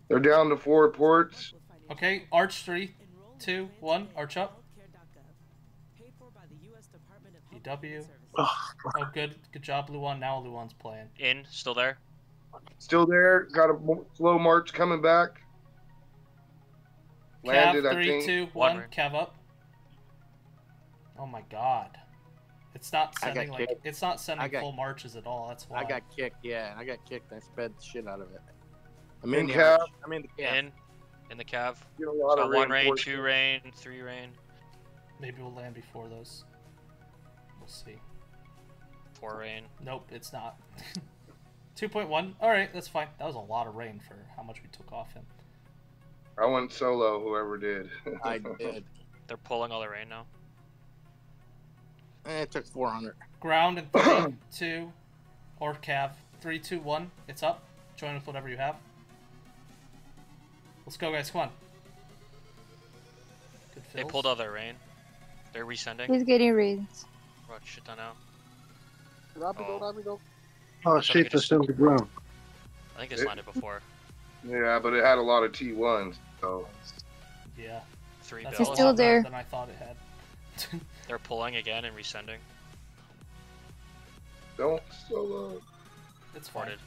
They're down to four ports. Okay, Arch three, two, one. Arch up. EW. Oh, good, good job, Luan. Now Luan's playing. In, still there. Still there. Got a slow march coming back. Landed, Cav, I three, think. two, One. one. Cav up. Oh my god. It's not sending like kicked. it's not sending I got- full marches at all. That's why. I got kicked. Yeah, I got kicked. I sped the shit out of it. I'm In in the arch. I'm in the cav. In, in the cav. Get a lot So of one rain, two rain, three rain, Maybe we'll land before those. We'll see. Four rain. Nope, it's not. 2.1. Alright, that's fine. That was a lot of rain for how much we took off him. I went solo, whoever did. I did. They're pulling all the rain now. Eh, it took 400. Ground in 3, 2, or Cav. 3, 2, 1. It's up. Join with whatever you have. Let's go, guys. Come on. Good They fills. pulled all their rain. They're resending. He's getting raids. Brought shit done now. Rapido, Oh. Rapido. Oh shit, that's on the ground. I think it's It- landed before. yeah, but it had a lot of T1s, so Yeah. Three That's He's a bills. still there. than I thought it had. They're pulling again and resending. don't solo. it's fine. Ported.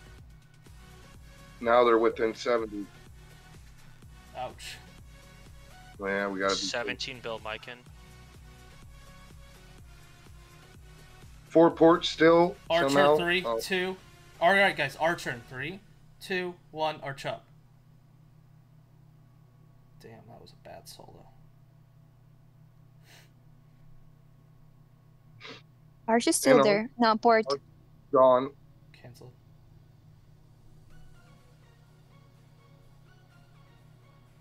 Now they're within 70. Ouch. Yeah, we gotta be 17 build Mykin. Four ports still. Archer somehow. two. All right, guys. Archer in three, two, one. Arch up. Damn, that was a bad solo. Arch is still know. there. Not port. gone. Cancelled.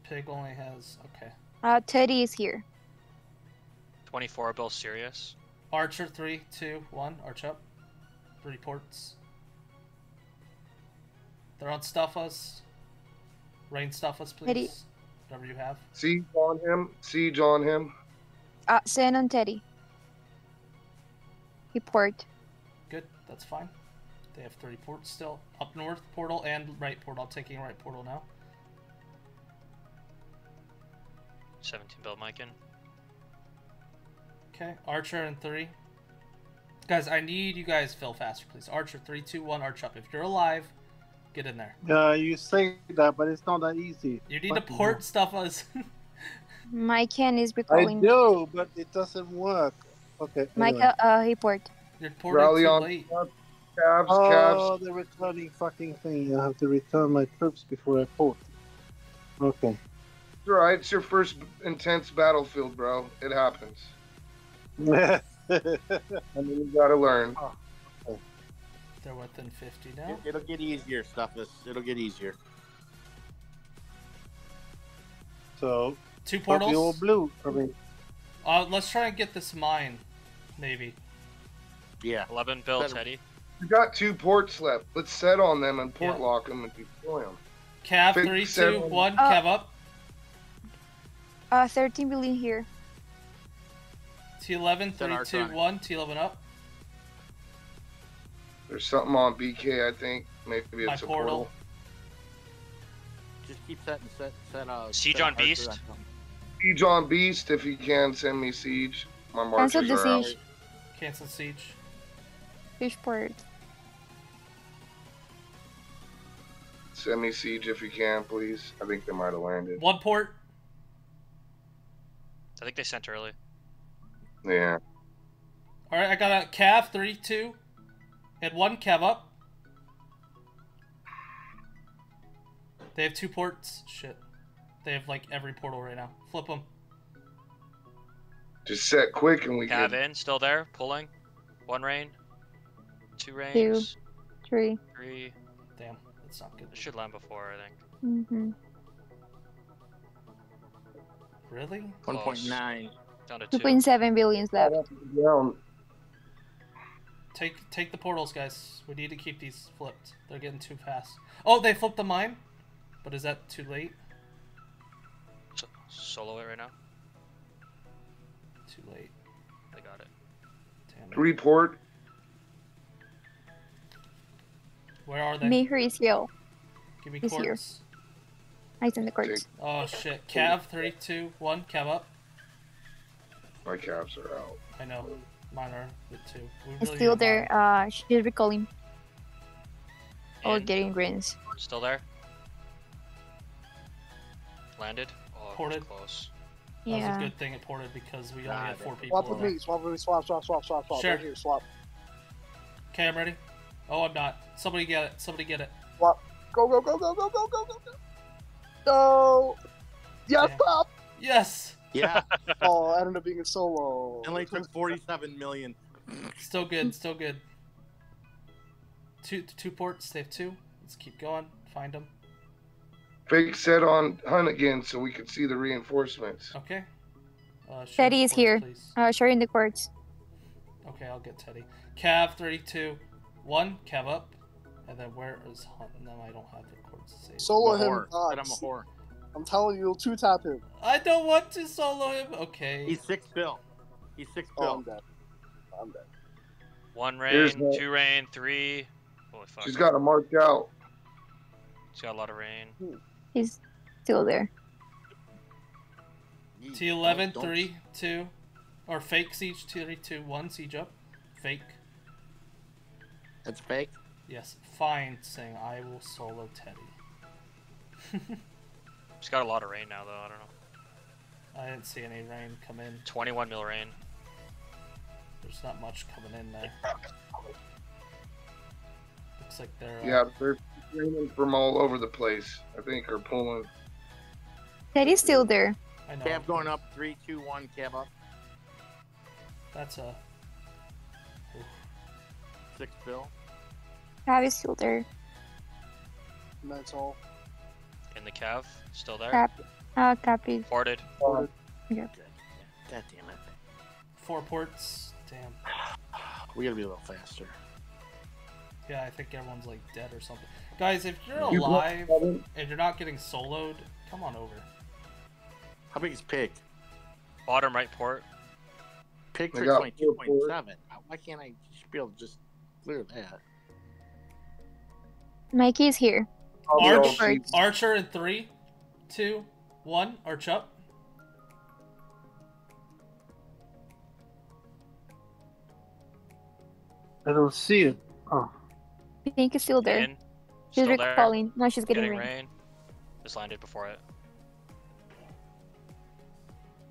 Pig only has okay. Uh, Teddy is here. 24 build Sirius. Archer three, two, one. Arch up. Three ports. They're on stuff us. Rain stuff us, Teddy. please. Whatever you have. Siege on him. Siege on him. Uh, send on Teddy. He port. Good, that's fine. They have 30 ports still. Up north portal and right portal. I'm taking right portal now. 17 build Mykin. Okay, Archer in three. Guys, I need you guys fill faster, please. Archer, three, two, one, arch up. If you're alive, get in there. Yeah, you say that, but it's not that easy. You need to Fucking port stuff us. My can is I recalling. do, but it doesn't work. Okay. Mike, anyway. uh, he port. you're porting Rally too on late. cabs, Oh, cabs. the returning fucking thing. I have to return my troops before I port. Okay. It's alright. It's your first intense battlefield, bro. It happens. Yeah, I mean, you gotta learn. They're within 50 now. It, will get easier, stuff. This it'll get easier. so, Two fuck the portals. blue. I mean, Uh, let's try and get this mine, maybe. Yeah. 11 build Better- Teddy. We got two ports left. Let's set on them and port Yeah. lock them and destroy them. Cav, Six, three, two, seven. one. Uh, Cav up. Uh, 13 billion here. T11, Set three, arch two, on it. one. T11 up. There's something on BK, I think. Maybe My it's a portal. portal. Just keep setting, set, set. Uh, Siege on Beast? Siege on Beast, if you can, send me Siege. My Cancel marchers the are out. siege. Cancel siege. Fish port. Send me Siege if you can, please. I think they might have landed. One port. I think they sent early. Yeah. All right, I got a Cav, three, two, and one Cav up. They have two ports. Shit. They have like every portal right now. Flip them. Just set quick and we Cav can. in, still there, pulling. One rain. Two rains. Three. Three. Damn, that's not good. It should land before, I think. Mm-hmm. Really? One point nine. Down to two. 2.7 billions left. Down. Take take the portals, guys. We need to keep these flipped. They're getting too fast. Oh, they flipped the mine. But is that too late? So- solo it right now. Too late. They got it. Damn it. Three port. Where are they? Mayher is here. Give me He's here. courts. He's in the courts. Oh shit. Cav, three, two, one. Cav up. My caps are out. I know. Mine are with two. We It's really still there. mine. Uh, she's recalling. Or In. getting greens. Still there? Landed? Oh, Ported. close. That was a good thing it ported because we only Ah, had four people. Swap with me. Swap with me. Swap. Swap. Swap. Swap. Swap. Sure. Right here. Swap. Okay, I'm ready. Oh, I'm not. Somebody get it. Somebody get it. Swap. Go. Go. Go. Go. Go. Go. Go. Go. Go. Go. Yes. Yeah. Stop. Yes. Yeah, Oh, I ended up being a solo. and only took 47 million. Still good. Still good. Two two ports. They have two. Let's keep going. Find them. Fake set on hunt again so we can see the reinforcements. Okay. Uh, show Teddy the is ports, here. please. Uh, sharing the courts. Okay, I'll get Teddy. Cav, 32. One, Cav up. And then where is Hunt? No, I don't have the cords saved. Solo I'm a him. uh, Said I'm a whore. I'm telling you, you'll two tap him. I don't want to solo him. Okay. He's six bill. He's six Oh, I'm bill. dead. I'm dead. One rain, the- two rain, three. Holy fuck. She's got to mark out. She's got a lot of rain. Hmm. He's still there. T11, don't- don't- three, two, or fake siege, three, two, one. Siege up. Fake. That's fake. Yes. Fine. Saying I will solo Teddy. She's got a lot of rain now, though. I don't know. I didn't see any rain come in. 21 mil rain. There's not much coming in there. Looks like they're. Uh, Yeah, they're raining from all over the place. I think are pulling. Teddy's still there. I know. Cav going up. Three, two, one. Cav up. That's a. Six bill. Cav is still there. And that's all. In the cav. Still there. Cap. Uh, Cap is. Ported. Good. God damn it. Four ports. Damn. We gotta be a little faster. Yeah, I think everyone's like dead or something. Guys, if you're You alive and you're not getting soloed, come on over. How big is Pig? Bottom right port. Pig I for got twenty-two four point seven. Why can't I just be able to just clear that? Mikey's here. I'll be Arch. Archer in three, two, one. Arch up. I don't see it. Oh, Pink is still there. In. She's Still there. recalling. No, she's getting, Getting rain. rain. Just landed before it.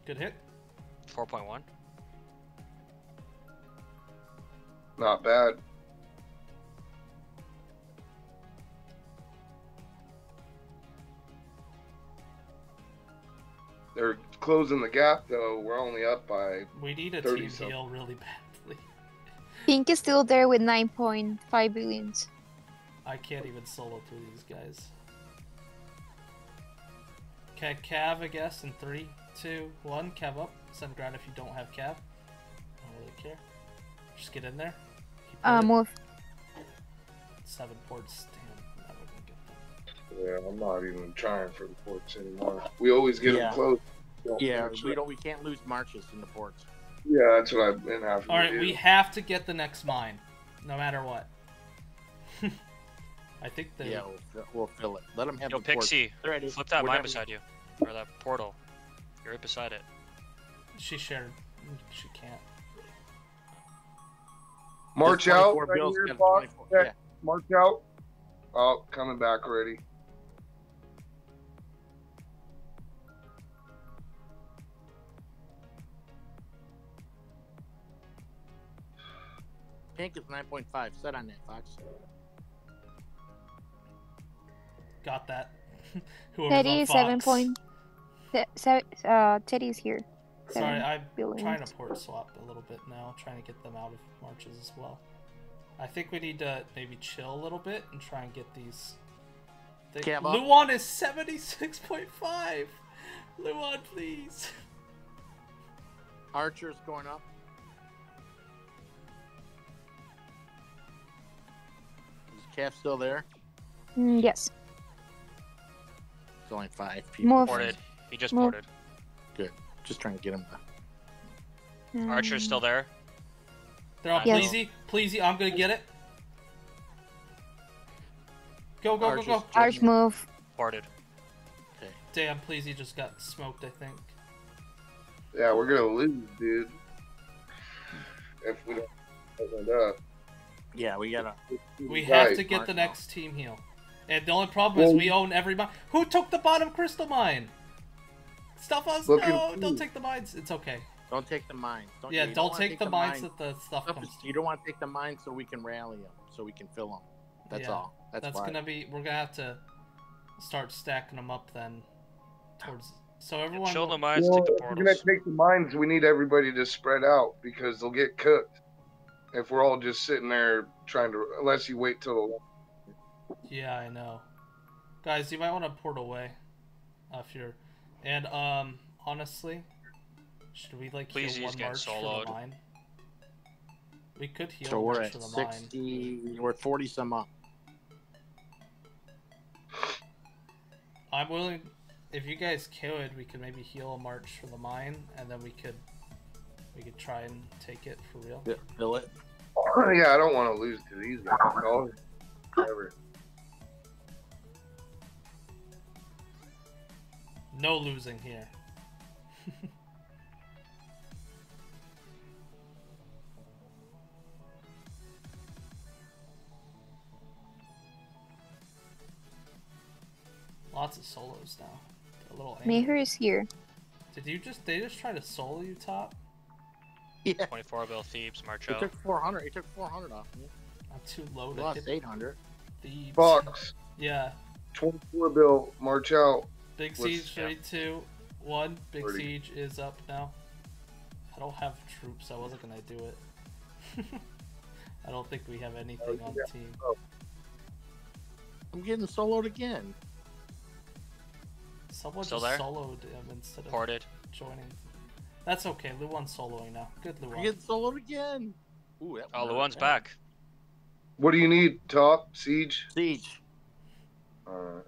Good hit. 4.1. Not bad. They're closing the gap though. We're only up by We need a 30 team something. heal really badly. Pink is still there with 9.5 billions. I can't even solo through these guys. Okay, Cav, I guess, in three, two, one. Cav up. Send ground if you don't have Cav. I don't really care. Just get in there. Keep Uh, moving. move. Seven ports. Yeah, I'm not even trying for the ports anymore. We always get Yeah. them close. Don't Yeah, march we don't. We can't lose marches in the ports. Yeah, that's what I've been having All to right, do. we have to get the next mine, no matter what. I think they. Yeah, we'll, fill- we'll fill it. Let them have Yo, the ports. Pixie. They're ready. Flip that We're mine beside you. Or that portal. You're right beside it. She shared. She can't. March out. Right here, boss. Yeah. March out. Oh, coming back already. Pink is nine point five. Set on that, Fox. Got that. Whoever's Teddy is 7 point. Se- se- uh, Teddy is here. Sorry, I'm billions. trying to port swap a little bit now, trying to get them out of marches as well. I think we need to maybe chill a little bit and try and get these. They, Cam. Luan is seventy six point five. Luan, please. Archer's going up. Is Cap still there? Mm, yes. It's only five people. Move. Ported. He just Move. ported. Good. Just trying to get him. To... Archer's still Um, there. They're on Yes. Pleasy. Pleasy, I'm gonna get it. Go, go, go, go. Arch move. Ported. Okay. Damn, please, he just got smoked, I think. Yeah, we're gonna lose, dude. If we don't open it up. Yeah, we gotta. We have Right. to get Mark the now. next team heal. And the only problem is we own every mine. Who took the bottom crystal mine? Stuff us! No, don't take the mines. It's okay. Don't take the mines. Don't, yeah, don't wanna take, the mines mines. that the stuff Stuff comes. is- You don't want to take the mines so we can rally them, so we can fill them. That's Yeah, all. That's, That's why. gonna be. We're gonna have to start stacking them up then. Towards. So everyone. Chill will- the mines, Well, take the if we're gonna take the mines, we need everybody to spread out because they'll get cooked. If we're all just sitting there trying to, unless you wait till Yeah, I know. Guys, you might want to port away. Uh, if you're. And um, honestly, should we like Please heal use one get march for the mine? We could heal so a we're march at for the mine. sixty. We're at forty some up. I'm willing. If you guys could, we could maybe heal a march for the mine, and then we could. We could try and take it for real. Fi- Fill it. yeah, I don't want to lose to these guys. I'll- Whatever. No losing here. Lots of solos now. A little angry. Is here. Did you just they just try to solo you top? Yeah. 24 bill Thebes, march He out. took four hundred. He took four hundred off me. I'm too low We to lost eight hundred. Thebes. Fox, Yeah. 24 bill, march out. Big Let's- Siege, three, two, one. Big Thirty. Siege is up now. I don't have troops. I wasn't gonna do it. I don't think we have anything on the team. Oh. I'm getting soloed again. Someone Still just there? soloed him instead of Ported. joining. That's okay. Luan's soloing now. Good I'm Luan. getting soloed again. Ooh, that Oh, one Luan's hurt. back. What do you need, top? Siege? Siege. Alright.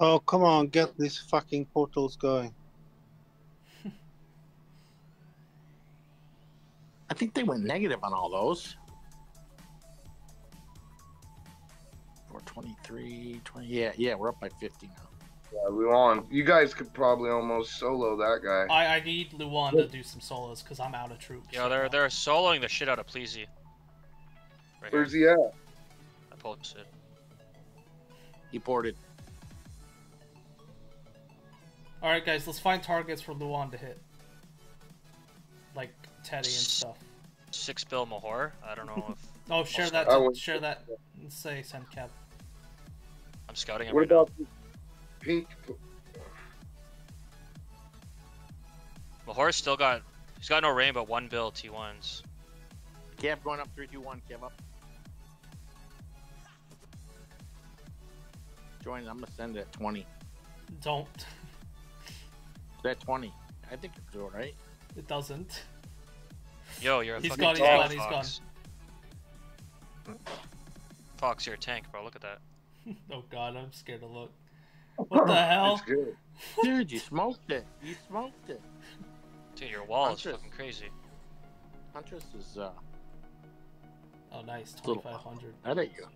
Oh, come on, get these fucking portals going. I think they went negative on all those. 423, 20. Yeah, yeah, we're up by 50 now. Yeah, Luan. You guys could probably almost solo that guy. I, I need Luan to do some solos because I'm out of troops. Yeah, they're they're soloing the shit out of Pleasy. Right here. Where's he at? I posted. He ported. All right, guys. Let's find targets for Luan to hit, like Teddy and stuff. Six bill Mahor. I don't know if Oh, share that. To, share that. and Say send cap. I'm scouting him What right now. about this pink? Mahor's still got. He's got no rain, but one bill T1s. Kev going up 321. Kev up. Join. I'm going to send it at 20. Don't. Is that 20? I think it's all right. It doesn't. Yo, you're a He's fucking gone, he's tank, gone, he's Fox. Fox, you're a tank, bro. Look at that. Oh God, I'm scared to look. What the hell? Good. Dude, you smoked it. You smoked it. Dude, your wall is Huntress. fucking crazy. Huntress is uh, Oh, nice. 2,500. that at you.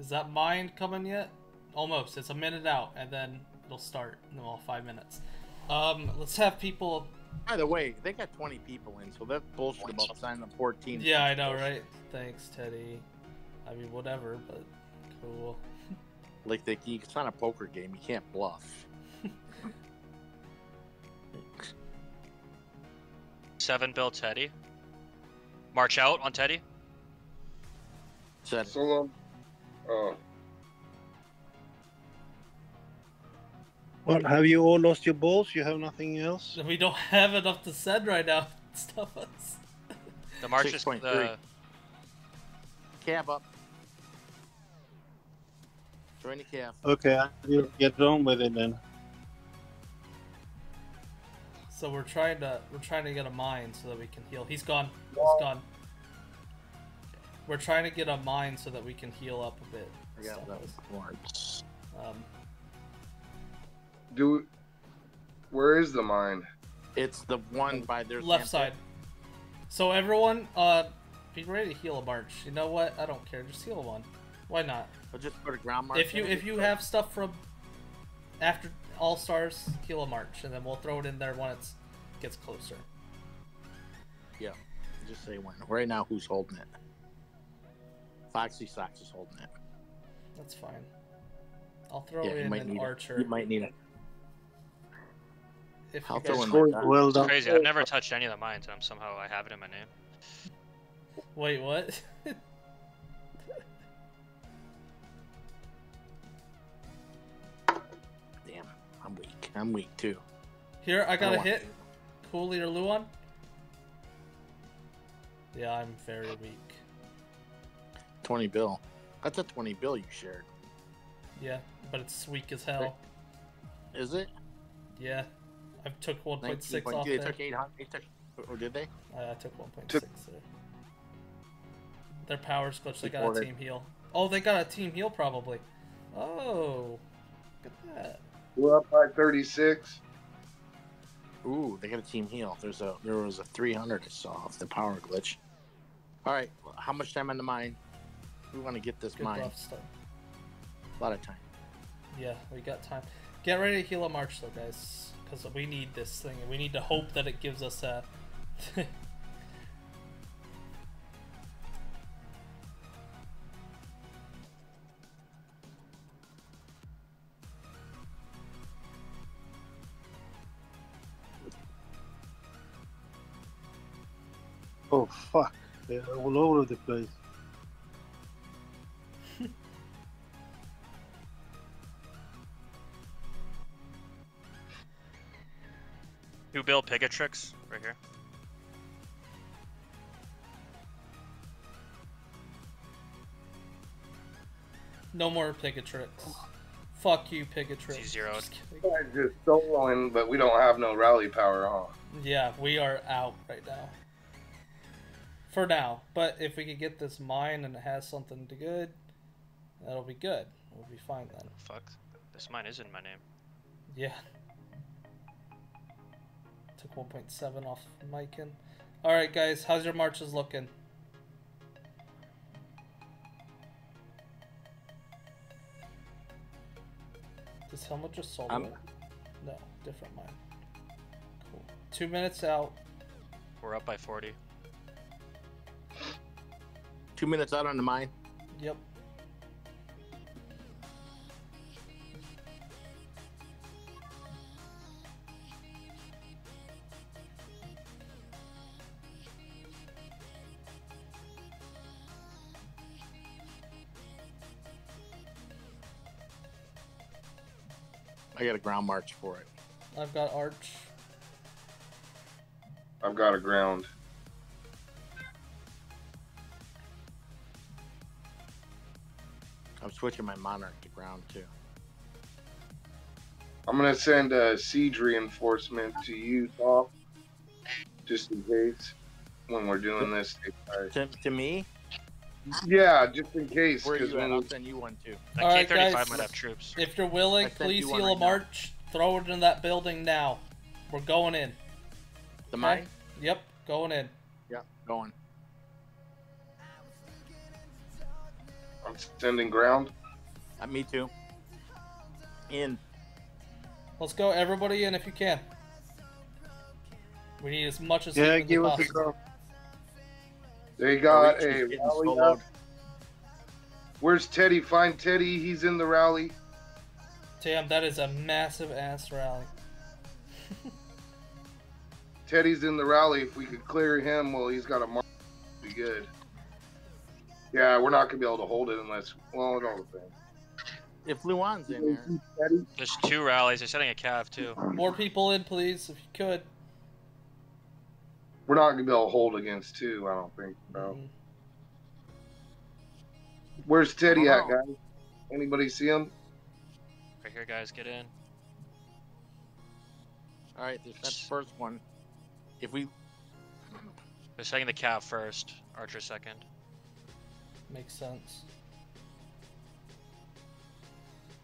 Is that mine coming yet? Almost. It's a minute out, and then it'll start in well, five minutes. Um, let's have people. By the way, they got 20 people in, so that bullshit about signing up 14. Yeah, I know, bullshit. right? Thanks, Teddy. I mean, whatever, but cool. Like, they, it's not a poker game. You can't bluff. Seven bill Teddy. March out on Teddy. Said, Solo. Oh, What, have you all lost your balls? You have nothing else? We don't have enough to send right now. Stuff us. The march is 6.3. Uh, the cav up. Join the cav. Okay, I will get on with it then. So we're trying to we're trying to get a mine so that we can heal. He's gone. He's gone. We're trying to get a mine so that we can heal up a bit. Forgot Stuff that us. was Um, do. Where is the mine? It's the one by their left sample. side. So everyone, uh, be ready to heal a march. You know what? I don't care. Just heal one. Why not? I'll just put a ground mark. If you if you have stuff from after All Stars, heal a march, and then we'll throw it in there when it gets closer. Yeah. Just say when. Right now, who's holding it? Foxy Socks is holding it. That's fine. I'll throw yeah, you in might an need archer. it. You might need it. If I'll throw in my gun. Well done. It's crazy. I've never touched any of the mines, and somehow I have it in my name. Wait, what? I'm weak. Too. Here, I got don't a hit. Cool leader Luan. Yeah, I'm very weak. 20 bill. That's a 20 bill you shared. Yeah, but it's weak as hell. Is it? Yeah, I took 1.6 off They there. took 800. They took, or did they? I, I took 1.6 Took- there. Their power's glitched. They got a team heal. Oh, they got a team heal probably. Oh, look at that. We're up by 36. Ooh, they got a team heal. There's a there was a 300 I saw off the power glitch. All right, how much time on the mine? We want to get this Good mine. A lot of time. Yeah, we got time. Get ready to heal a march though, guys, because we need this thing, and we need to hope that it gives us a. Oh fuck! They're all over the place. Who built Pigatrix? Right here. no more Pigatrix. Fuck you, Pigatrix. He's zeroed. Just kidding. Guys just soloing, but we don't have no rally power on. Yeah, we are out right now. For now, but if we could get this mine and it has something to good, that'll be good. We'll be fine then. Fuck. This mine is in my name. Yeah. Took 1.7 off Mikan. Alright, guys, how's your marches looking? Does Helmut just solo? I'm- it? No, different mine. Cool. Two minutes out. We're up by 40. Two minutes out on the mine. Yep. I got a ground march for it. I've got Arch. I've got a ground. Switching my monarch to ground too. I'm gonna send a siege reinforcement to you, Top, just in case when we're doing this. uh, To, to me, Yeah, just in case. where are 'cause you at? when I'll send you one too. That Alright, K35 guys. might have troops. If you're willing, please you one heal a right now. march. Throw it in that building now. We're going in. The Okay? mine? Yep, going in. Yep, going. I'm sending ground. Uh, me too. In. Let's go, everybody in if you can. We need as much as Yeah, give us a possible. go. They got a rally up. Where's Teddy? Find Teddy. He's in the rally. Damn, that is a massive ass rally. Teddy's in the rally. If we could clear him, well, he's got a mark. Be good. Yeah, we're not gonna be able to hold it unless. Well, it all depends. If Luan's in there, There's two rallies. They're setting a cav too. More people in, please, if you could. We're not gonna be able to hold against two. I don't think, bro. Mhm. Where's Teddy at, guys? Anybody see him? Right here, guys. Get in. all right, that's the first one. If we, They're setting the cav first. Archer second. Makes sense.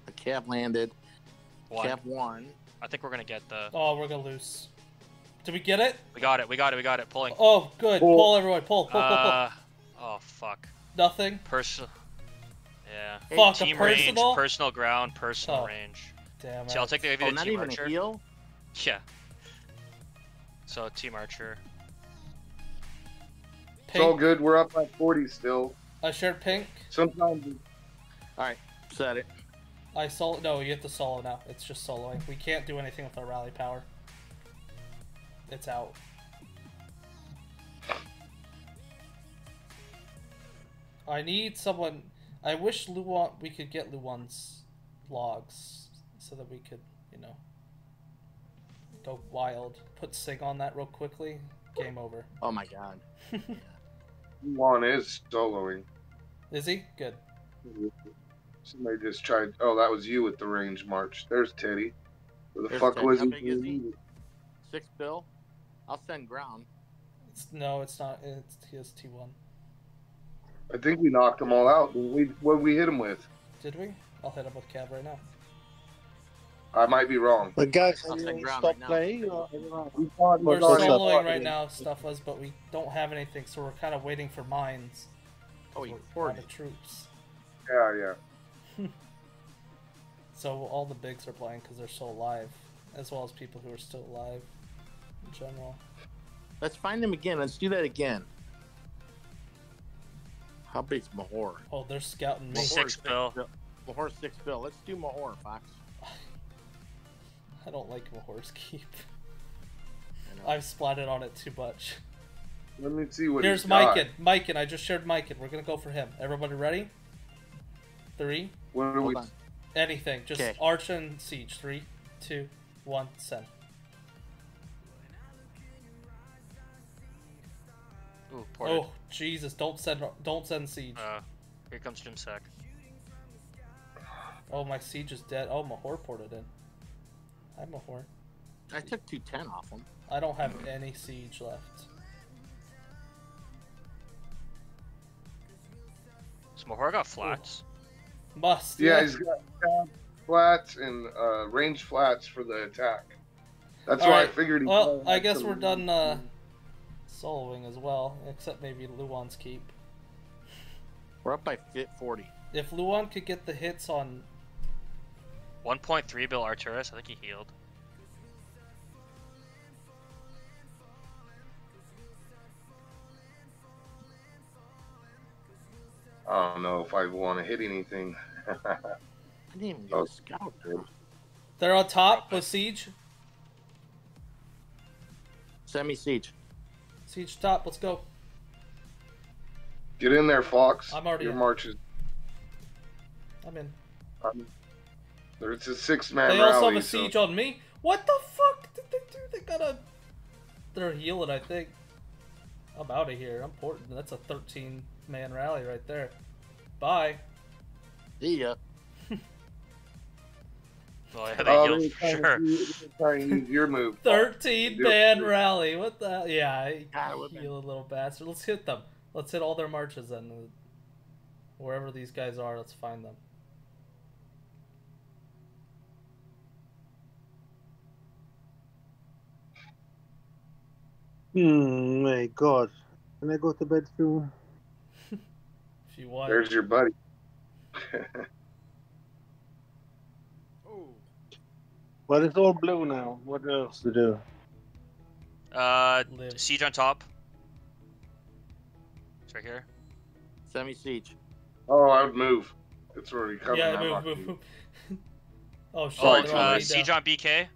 the cav landed, One. cav one. I think we're gonna get the. Oh, we're gonna lose. Did we get it? We got it. We got it. We got it. Pulling. Oh, good. Pull. Pull, everyone. Pull, pull, pull, pull. Uh, Oh fuck. Nothing. Personal. Yeah. Hey, Fuck, Team personal? range, personal ground, personal Oh. range. Damn See, I'll take the, Oh, the not team even archer. a heal. Yeah. So team archer. It's all good. We're up by 40 still. I shared pink. Sometimes All right, set it. I solo. No, you have to solo now. It's just soloing. We can't do anything with our rally power. It's out. I need someone. I wish Luan. We could get Luan's logs so that we could, you know, go wild. Put Sig on that real quickly. Game over. Oh my god. Juan is soloing. Is he good? Somebody just tried. Oh, that was you with the range march. There's Teddy. Where the There's fuck Teddy. was How he? big is he? Six bill. I'll send ground. It's, no, it's not. It's he has T one. I think we knocked them all out. We, what did we hit him with? Did we? I'll hit him with Cav right now. I might be wrong. But guys, I'll have send you ground stopped right now. playing? Or, I don't. We we're Well, Marcellus. soloing right now, stuff us, but we don't have anything, so we're kind of waiting for mines. Oh, he We're out poured of it. troops. Yeah, yeah. So all the bigs are playing because they're still alive, as well as people who are still alive in general. Let's find them again. Let's do that again. How big's Mahor? Oh, they're scouting me. Mahor's Six bill. Mahor's six bill. Let's do Mahor, Fox. I don't like Mahor's keep. I know. I've splatted on it too much. Let me see what Here's he's got. Mykin. Mykin, I just shared Mykin. We're gonna go for him. Everybody ready? Three. What do we? Hold on. Anything. Just 'Kay. Arch and Siege. Three, two, one, send. Ooh, ported. Oh Jesus! Don't send. Don't send Siege. Uh, here comes Jim Sack. Oh, my Siege is dead. Oh, my Mahor ported in. Hi, Mahor. I took 210 off him. I don't have any Siege left. So Mahor got flats. Must. Yeah, he's got tab flats and uh, range flats for the attack. That's why I Alright, figured. he Well, I guess we're done uh, soloing as well, except maybe Luan's keep. We're up by fit 40. If Luan could get the hits on 1.3 bill Arturus. I think he healed. I don't know if I want to hit anything. I didn't even get Oh. a scout, dude. They're on top with Siege. Semi siege. Siege top, let's go. Get in there, Fox. I'm already Your in. march is. I'm in. Um, there's a six-man They rally. also have a so- siege on me. What the fuck did they do? They got a. They're healing, I think. I'm out of here. I'm porting. That's a 13 man rally right there. Bye. See ya. Well, yeah, oh, oh, healed they're for trying sure. to trying your move. 13 man rally. What the? Yeah, I God, it would've been- heal a little bastard. Let's hit them. Let's hit all their marches then. Wherever these guys are, let's find them. Hmm, my God. Can I go to bed soon? If you want. There's your buddy. Oh. Well, it's all blue now. What else to do? Uh, Live. siege on top. It's right here. Semi siege. oh, I would move. It's already coming. Yeah, move, move, move. oh shit! Oh, Sorry, uh, siege down. on BK.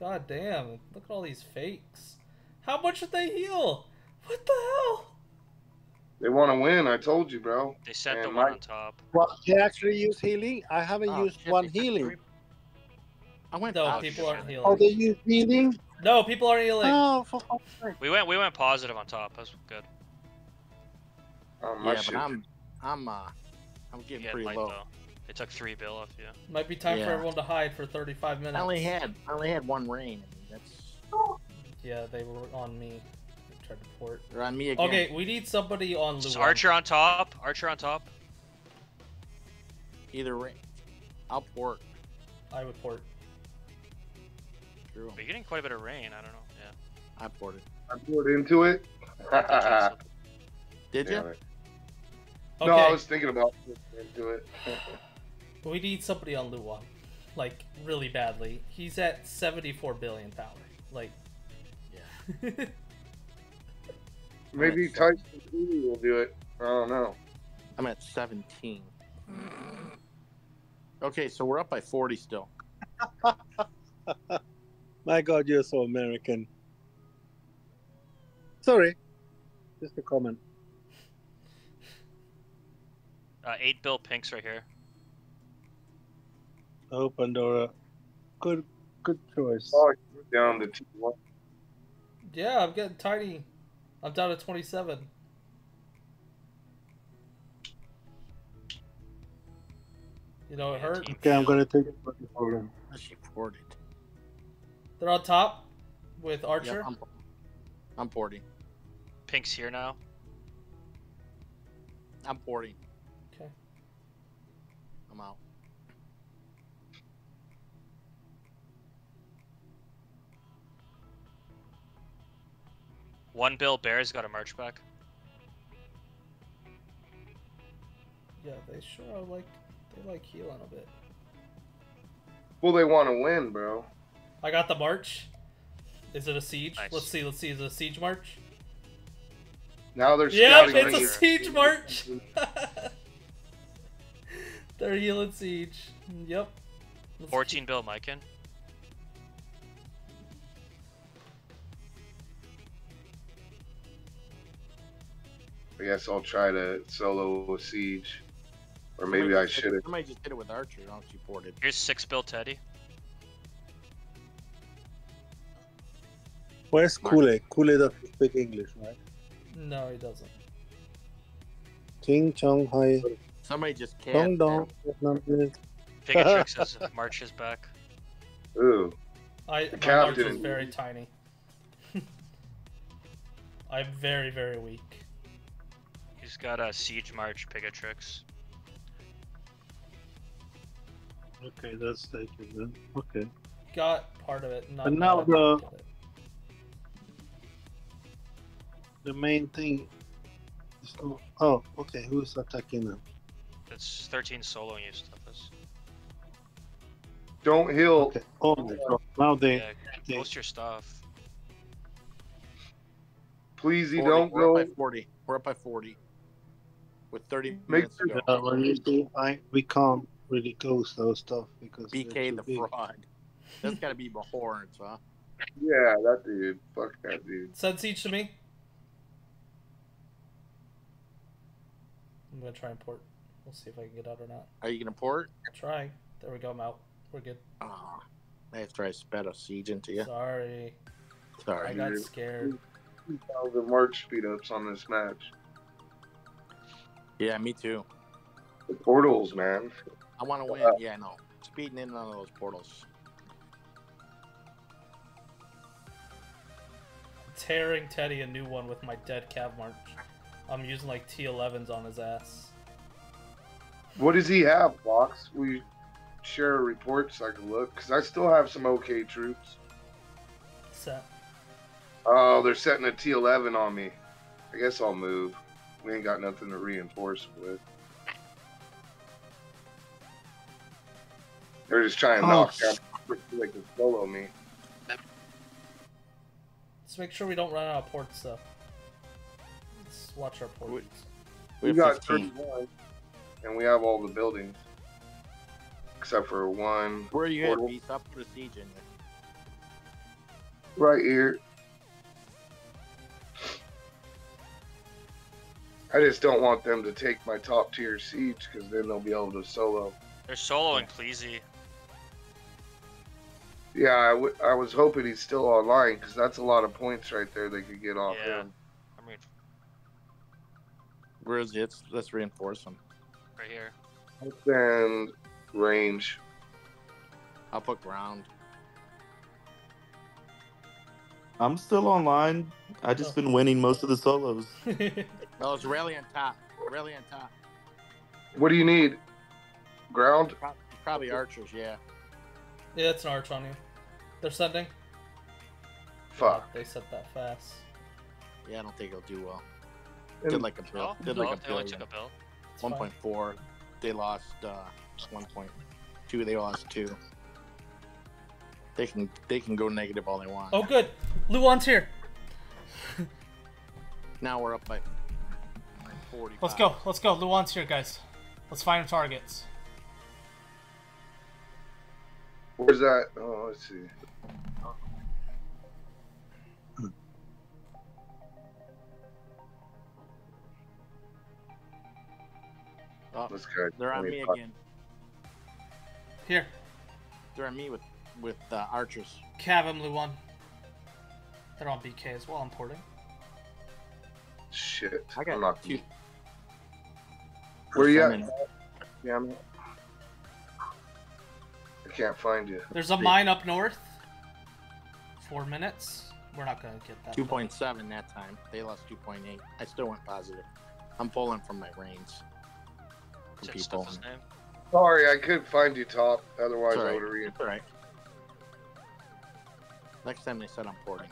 God damn! Look at all these fakes. How much did they heal? What the hell? They want to win. I told you, bro. They set the one on top. Well, they actually use healing? I haven't Oh, used one healing. three- I went No, out. people aren't healing. Oh, they use healing? No, people aren't healing. Oh, for. We went we went positive on top. That's good. Oh, my Yeah, shit. but I'm, I'm, uh, I'm You getting get pretty light low. though. They took three bill off you. Might be time for everyone to hide for 35 minutes. I only had, I only had one rain. I mean, that's, Yeah, they were on me. They tried to port. they're on me again. Okay, we need somebody on Just Luan. Archer on top. Archer on top. Either rain. I'll port I would port. through But 'em. you're getting quite a bit of rain. I don't know. Yeah. I ported. I poured into it. Did you? Okay, No, I was thinking about into it. we need somebody on Luan, like really badly. He's at 74 billion power. Like, Yeah. Maybe Tyson Fury will do it. I don't know. I'm at 17. Okay, so we're up by 40 still. My God, you're so American. Sorry, just a comment. Uh, eight bill pinks right here. Oh, Pandora, good, good choice. Oh, down to two one. Yeah, I'm getting tiny. I'm down to 27. You know, it Yeah, hurt. Okay, I'm gonna take it for the program. Actually, 40. They're on top with Archer. Yep, I'm, I'm 40. Pinks here now. I'm 40. Okay. I'm out. One bill bears got a march back. Yeah, they sure are like they like healing a bit. Well, they want to win, bro. I got the march. Is it a siege? Nice. Let's see. Let's see. Is it a siege march? Now they're Yep, scouting. it's a me. siege march. They're healing siege. Yep. Let's 14 bill Mykin. I guess I'll try to solo a siege, or maybe I should have. Somebody just did it with Archer. I Don't you ported? Here's six bill Teddy. Where's Kool-Aid? Kool-Aid doesn't speak English, right? No, he doesn't. Ting Chong Hai, Somebody just Dong can't. Dong, Vietnamese. Pigatrix has marches back. Ooh, I The my march is captain. very tiny. I'm very very weak. He's got a siege march Pigatrix. Okay, that's taken then. Okay. Got part of it. Not But now all of it, the- The main thing is. Oh, oh okay. Who's attacking them? It's 13 solo you stuff is. don't heal. Okay. Oh my god. Now they. Yeah, they post your stuff. Please, you 40. don't We're go. up by 40. We're up by 40. With 30 Make minutes sure- to go. uh, when you see, I we can't really ghost those stuff because BK the big. fraud. That's got to be horns, huh? Yeah, that dude. Fuck that dude. Send siege to me. I'm gonna try and port. We'll see if I can get out or not. Are you going to port? I'll Try. There we go. I'm out. We're good. Oh, after I sped a siege into you. Sorry. Sorry. I got dude. scared. 2,000 march speed ups on this match. Yeah, me too. The portals, man. I want to uh, win. Yeah, I know. Speeding in on those portals. Tearing Teddy a new one with my dead cav march. I'm using like T11s on his ass. What does he have, Fox? We share a report so I can look, because I still have some okay troops. Set. Oh, they're setting a T11 on me. I guess I'll move. We ain't got nothing to reinforce with. They're just trying to Oh, knock down they can solo me. Let's make sure we don't run out of ports, stuff. Let's watch our ports. We, have got 15. 31, and we have all the buildings. Except for one Where are you at, portal Beast? I'll put a siege in there. right here. I just don't want them to take my top tier siege because then they'll be able to solo. They're soloing Cleasy. Yeah, I, w- I was hoping he's still online because that's a lot of points right there they could get off Yeah. him. I mean, Where is it? Let's, let's reinforce them. right here. And range. I'll put ground. I'm still online. I just oh. been winning most of the solos. Oh, it's rally on top. Rally on top. What do you need? Ground? Pro- Probably archers, yeah. yeah, it's an arch on you. They're sending. Fuck. They set that fast. Yeah, I don't think it'll do well. And- Did like a bill. Did no, like a they only took a bill. One point four. They lost uh, one point two. They lost two. They can they can go negative all they want. Oh, good. Luan's here. Now we're up by forty. Let's go. Let's go. Luan's here, guys. Let's find targets. Where's that? Oh, let's see. Oh, This guy. they're on me 25. again. Here. They're on me with with uh, archers. Cav him, Luan. They're on BK as well. I'm porting. Shit. I got I'm not. two. Where you at? Yeah, I'm. I can't find you. There's a mine up north. Four minutes. We're not gonna get that. Two point seven that time. They lost two point eight. I still went positive. I'm pulling from my reins. From Didn't people. stuff his name. Sorry, I couldn't find you, top. Otherwise, It's I would have read. It's alright. Next time they said I'm porting.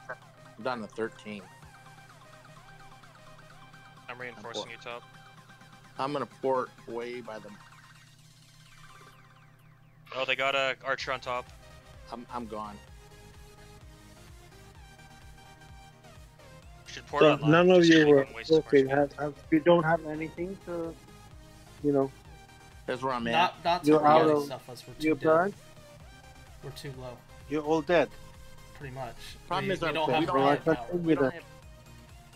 I'm down to thirteen. I'm reinforcing you, top. I'm gonna port way by the. Oh, they got a archer on top. I'm I'm gone. Should port So online. none of you were can waste as much okay. time. Have, have, you don't have anything to, you know, That's where I'm at. Not not to You're out of stuff us. We're too your dead. burn. We're too low. You're all dead. Pretty much. Problem we, is we don't we have don't mine have- power. We don't have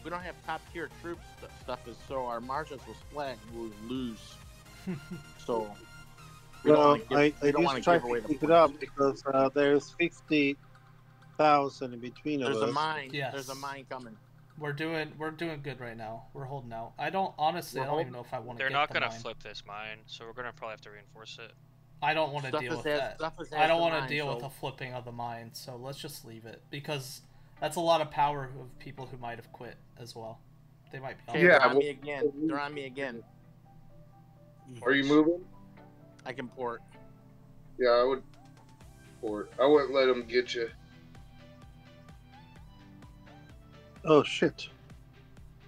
we don't have top tier troops st- stuff is so our margins will split and we'll lose. So we don't wanna give, I, I don't want to tried give away to the pick it up because uh, there's fifty thousand in between of There's us. a mine. Yes. There's a mine coming. We're doing we're doing good right now. We're holding out. I don't honestly. We're I don't even know if I want to. They're get not the gonna mine. flip this mine, so we're gonna probably have to reinforce it. I don't want to deal with as- that. I don't want to mine, deal with so- the flipping of the mine. So let's just leave it because that's a lot of power of people who might have quit as well. They might be. On Yeah, they're on well- me again. They're on me again. Are you moving? I can port. Yeah, I would. port. I wouldn't let them get you. Oh shit!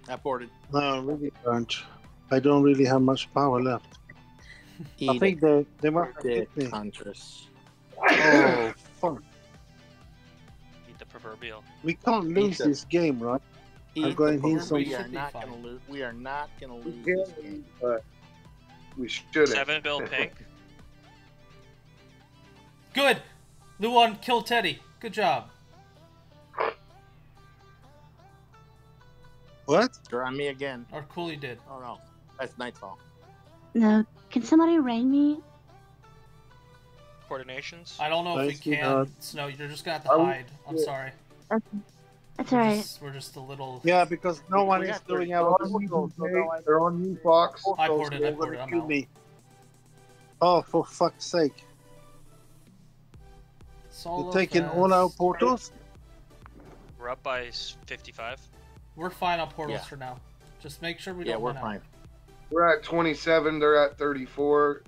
I ported. No, I really don't. I don't really have much power left. I Eat think they they must have it, hit me. Huntress. Oh fuck! Eat the proverbial. We can't lose the- this game, right? I'm going the here some- We We are not gonna lose. We are not gonna We lose this game. but we shouldn't. Seven bill pink. Good. Luan killed Teddy. Good job. What? They're on me again. Or Cooley did. Oh no, that's Nightfall. No. Can somebody rain me? Coordinations. I don't know if we you, can. God. Snow, you're just gonna have to would- hide. I'm yeah. sorry. Okay. That's We're alright. just, we're just a little. Yeah, because no one We is got doing thirty- our They're on you, portals, so I Jay. They're on you, Fox. I ported, I ported, I'm out. me. Oh, for fuck's sake! Solo You're taking all our portals? We're up by 55. We're fine on portals Yeah. for now. Just make sure we Yeah, don't we're run out. fine. We're at 27. They're at 34.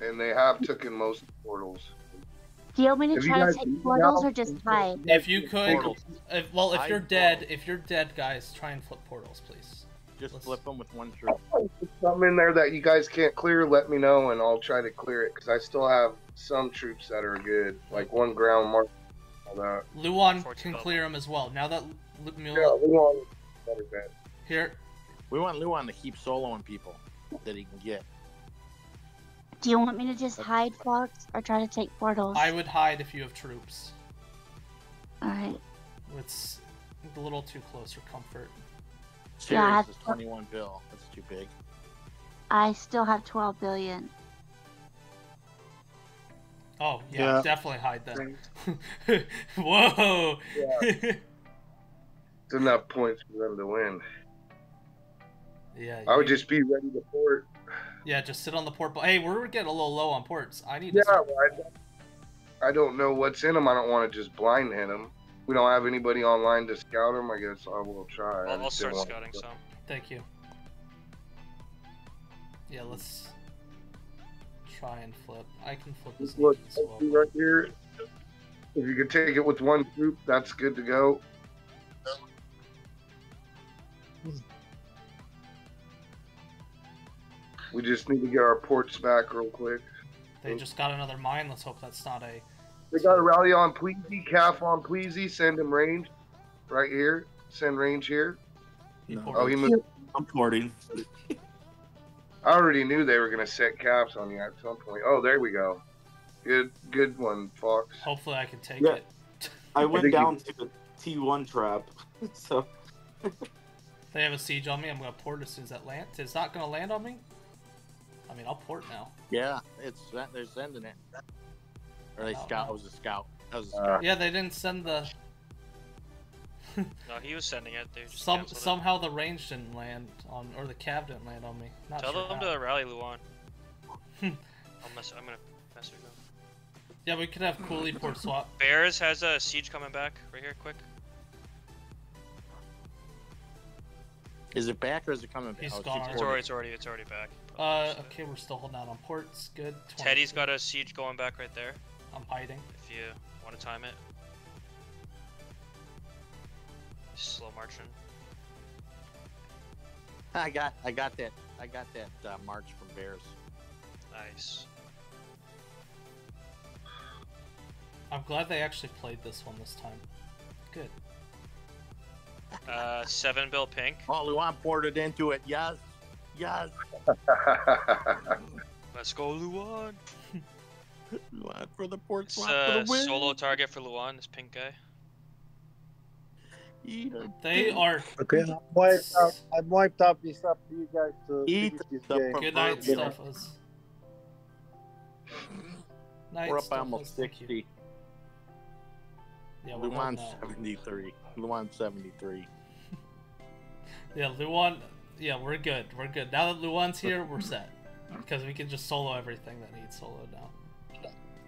And they have taken most portals. Do you want me to Have you try to take portals or just hide? If you could, if, well, if you're dead, if you're dead, guys, try and flip portals, please. Just Let's- flip them with one troop. If something in there that you guys can't clear, let me know and I'll try to clear it because I still have some troops that are good, like one ground mark. All. Luan can clear them as well. Now that Lu- Yeah, Mule we want better bet. here, We want Luan to keep soloing people that he can get. Do you want me to just hide Fox or try to take portals? I would hide if you have troops. Alright. It's a little too close for comfort. Sirius Yeah, I- 21 bill. That's too big. I still have 12 billion. Oh yeah, Yeah. definitely hide that. Whoa. It's enough points for them to win. yeah. I would you- just be ready to port. Yeah, just sit on the port. But hey, we're getting a little low on ports. I need Yeah, to. Well, I, don't- I don't know what's in them. I don't want to just blind hit them. We don't have anybody online to scout them. I guess I will try. I I'll, I'll start scouting to- some. Thank you. Yeah, let's try and flip. I can flip this Just look as well. right here. If you could take it with one group, that's good to go. We just need to get our ports back real quick. They just got another mine. Let's hope that's not a. They got a rally on Pleasy, cav on Pleasy, send him range. Right here. Send range here. No. Oh, he moved. I'm porting. I already knew they were gonna set caps on you at some point. Oh, there we go. Good, good one, Fox. Hopefully, I can take Yeah. it. I I went you- down to the T1 trap. So They have a siege on me. I'm gonna port as soon as that lands. It's not gonna land on me. I mean, I'll port now. Yeah, it's they're sending it. Or they Oh, scout. no. It was a scout. That was a Uh, scout. Yeah, they didn't send the. No, he was sending it. They just Some canceled it. somehow the range didn't land on, or the cav didn't land on me. Not Tell sure them how. to rally Luan. I'll mess. I'm gonna message them. Yeah, we could have Cooley port swap. Bears has a siege coming back right here, quick. Is it back or is it coming back? He's Oh, gone It's already, it's already, it's already back. Uh, okay, we're still holding out on ports. Good. 20. Teddy's got a siege going back right there. I'm hiding. If you want to time it. Slow marching. I got, I got that, I got that uh, march from Bears. Nice. I'm glad they actually played this one this time. Good. Uh, seven bill pink. Oh, Luan ported into it. Yes, yes. Let's go, Luan. Luan for the port It's swap a for the uh, win. solo target for Luan, this pink guy. Eat They dick. are. Okay, I'm wiped out. I'm wiped out. It's up to you guys to Eat this game. Good night, proverbial- Stuffers. Night, We're up by almost thank 60. Yeah, we're Luan holding 73. Luan 73. Yeah, Luan. Yeah, we're good. We're good. Now that Luan's here, we're set. Because we can just solo everything that needs soloed now.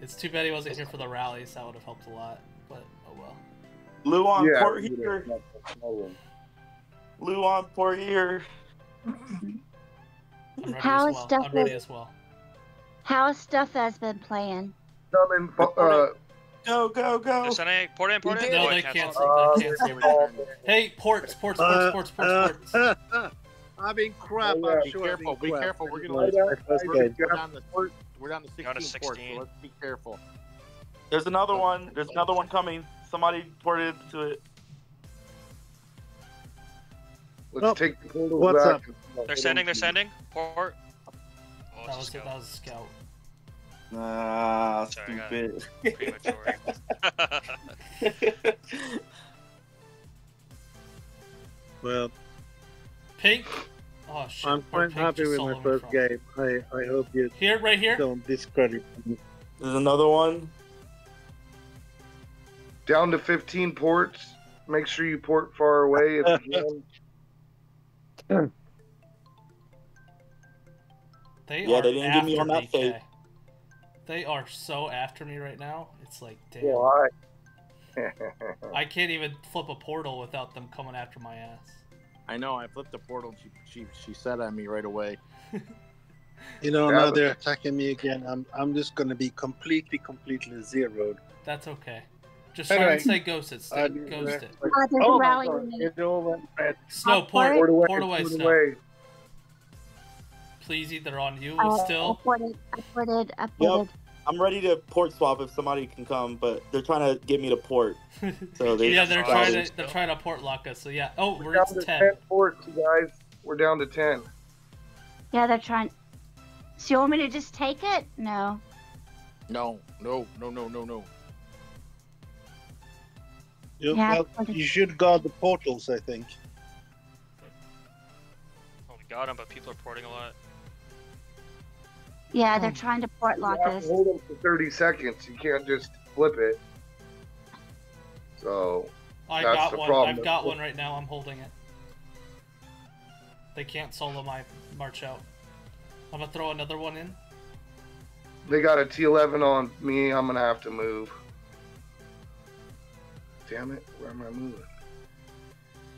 It's too bad he wasn't here for the rallies. That would have helped a lot. But oh well. Luan Yeah, port we here. did. Luan port here. I'm ready How as well. stuff I'm ready as well. How stuff has been playing? Coming, uh, Go, go, go. They're sending port in, port in. No, they it canceled. canceled. They Uh, canceled. Hey, ports, ports, Uh, ports, ports, ports, ports. I'm in crap. Oh, yeah. I'm Be sure careful, be crap. careful, we're gonna Anyway, lose. that's We're. We're down to, we're down to 16 Down to ports, 16. so let's be careful. There's another one. There's another one coming. Somebody ported to it. let's Oh, take the portal what's back. up? They're sending, they're sending. Port. Oh, That was a that scout. was a scout. Ah, Sorry, stupid. Premature. Well, Pink. Oh shit. I'm quite happy with my first from- game. I, I hope you Here, right here. don't discredit me. There's another one. Down to 15 ports. Make sure you port far away if you can. They Yeah, are they didn't give me on that DK. tape. They are so after me right now. It's like damn. Why? I can't even flip a portal without them coming after my ass. I know, I flipped the portal. She she she said on me right away. You know, Yeah, now but- they're attacking me again. I'm I'm just gonna be completely, completely zeroed. That's okay. Just try Anyway, and stay ghosted. Stay I do ghosted. Uh, there's Oh a my rally God, it all went red. Snow, port, Port away, port away, Snow. away. Please, either on you Uh, I still. ported, I ported, I ported. I'm ready to port swap if somebody can come, but they're trying to get me to port. So they yeah, they're trying to they're trying to port lock us. So yeah. Oh, We're we're down to ten. 10 ports, you guys. We're down to 10. Yeah, they're trying. So you want me to just take it? No. No, no, no, no, no, no. You, Yeah, well, you should guard the portals, I think. Oh, we got him, but people are porting a lot. Yeah, Oh. they're hmm. trying to port You lock have us. to hold them for 30 seconds. You can't just flip it. So, I That's got the one. problem. I've got one right now. I'm holding it. They can't solo my march out. I'm gonna throw another one in. they got a T11 on me. I'm going to have to move. Damn it. Where am I moving?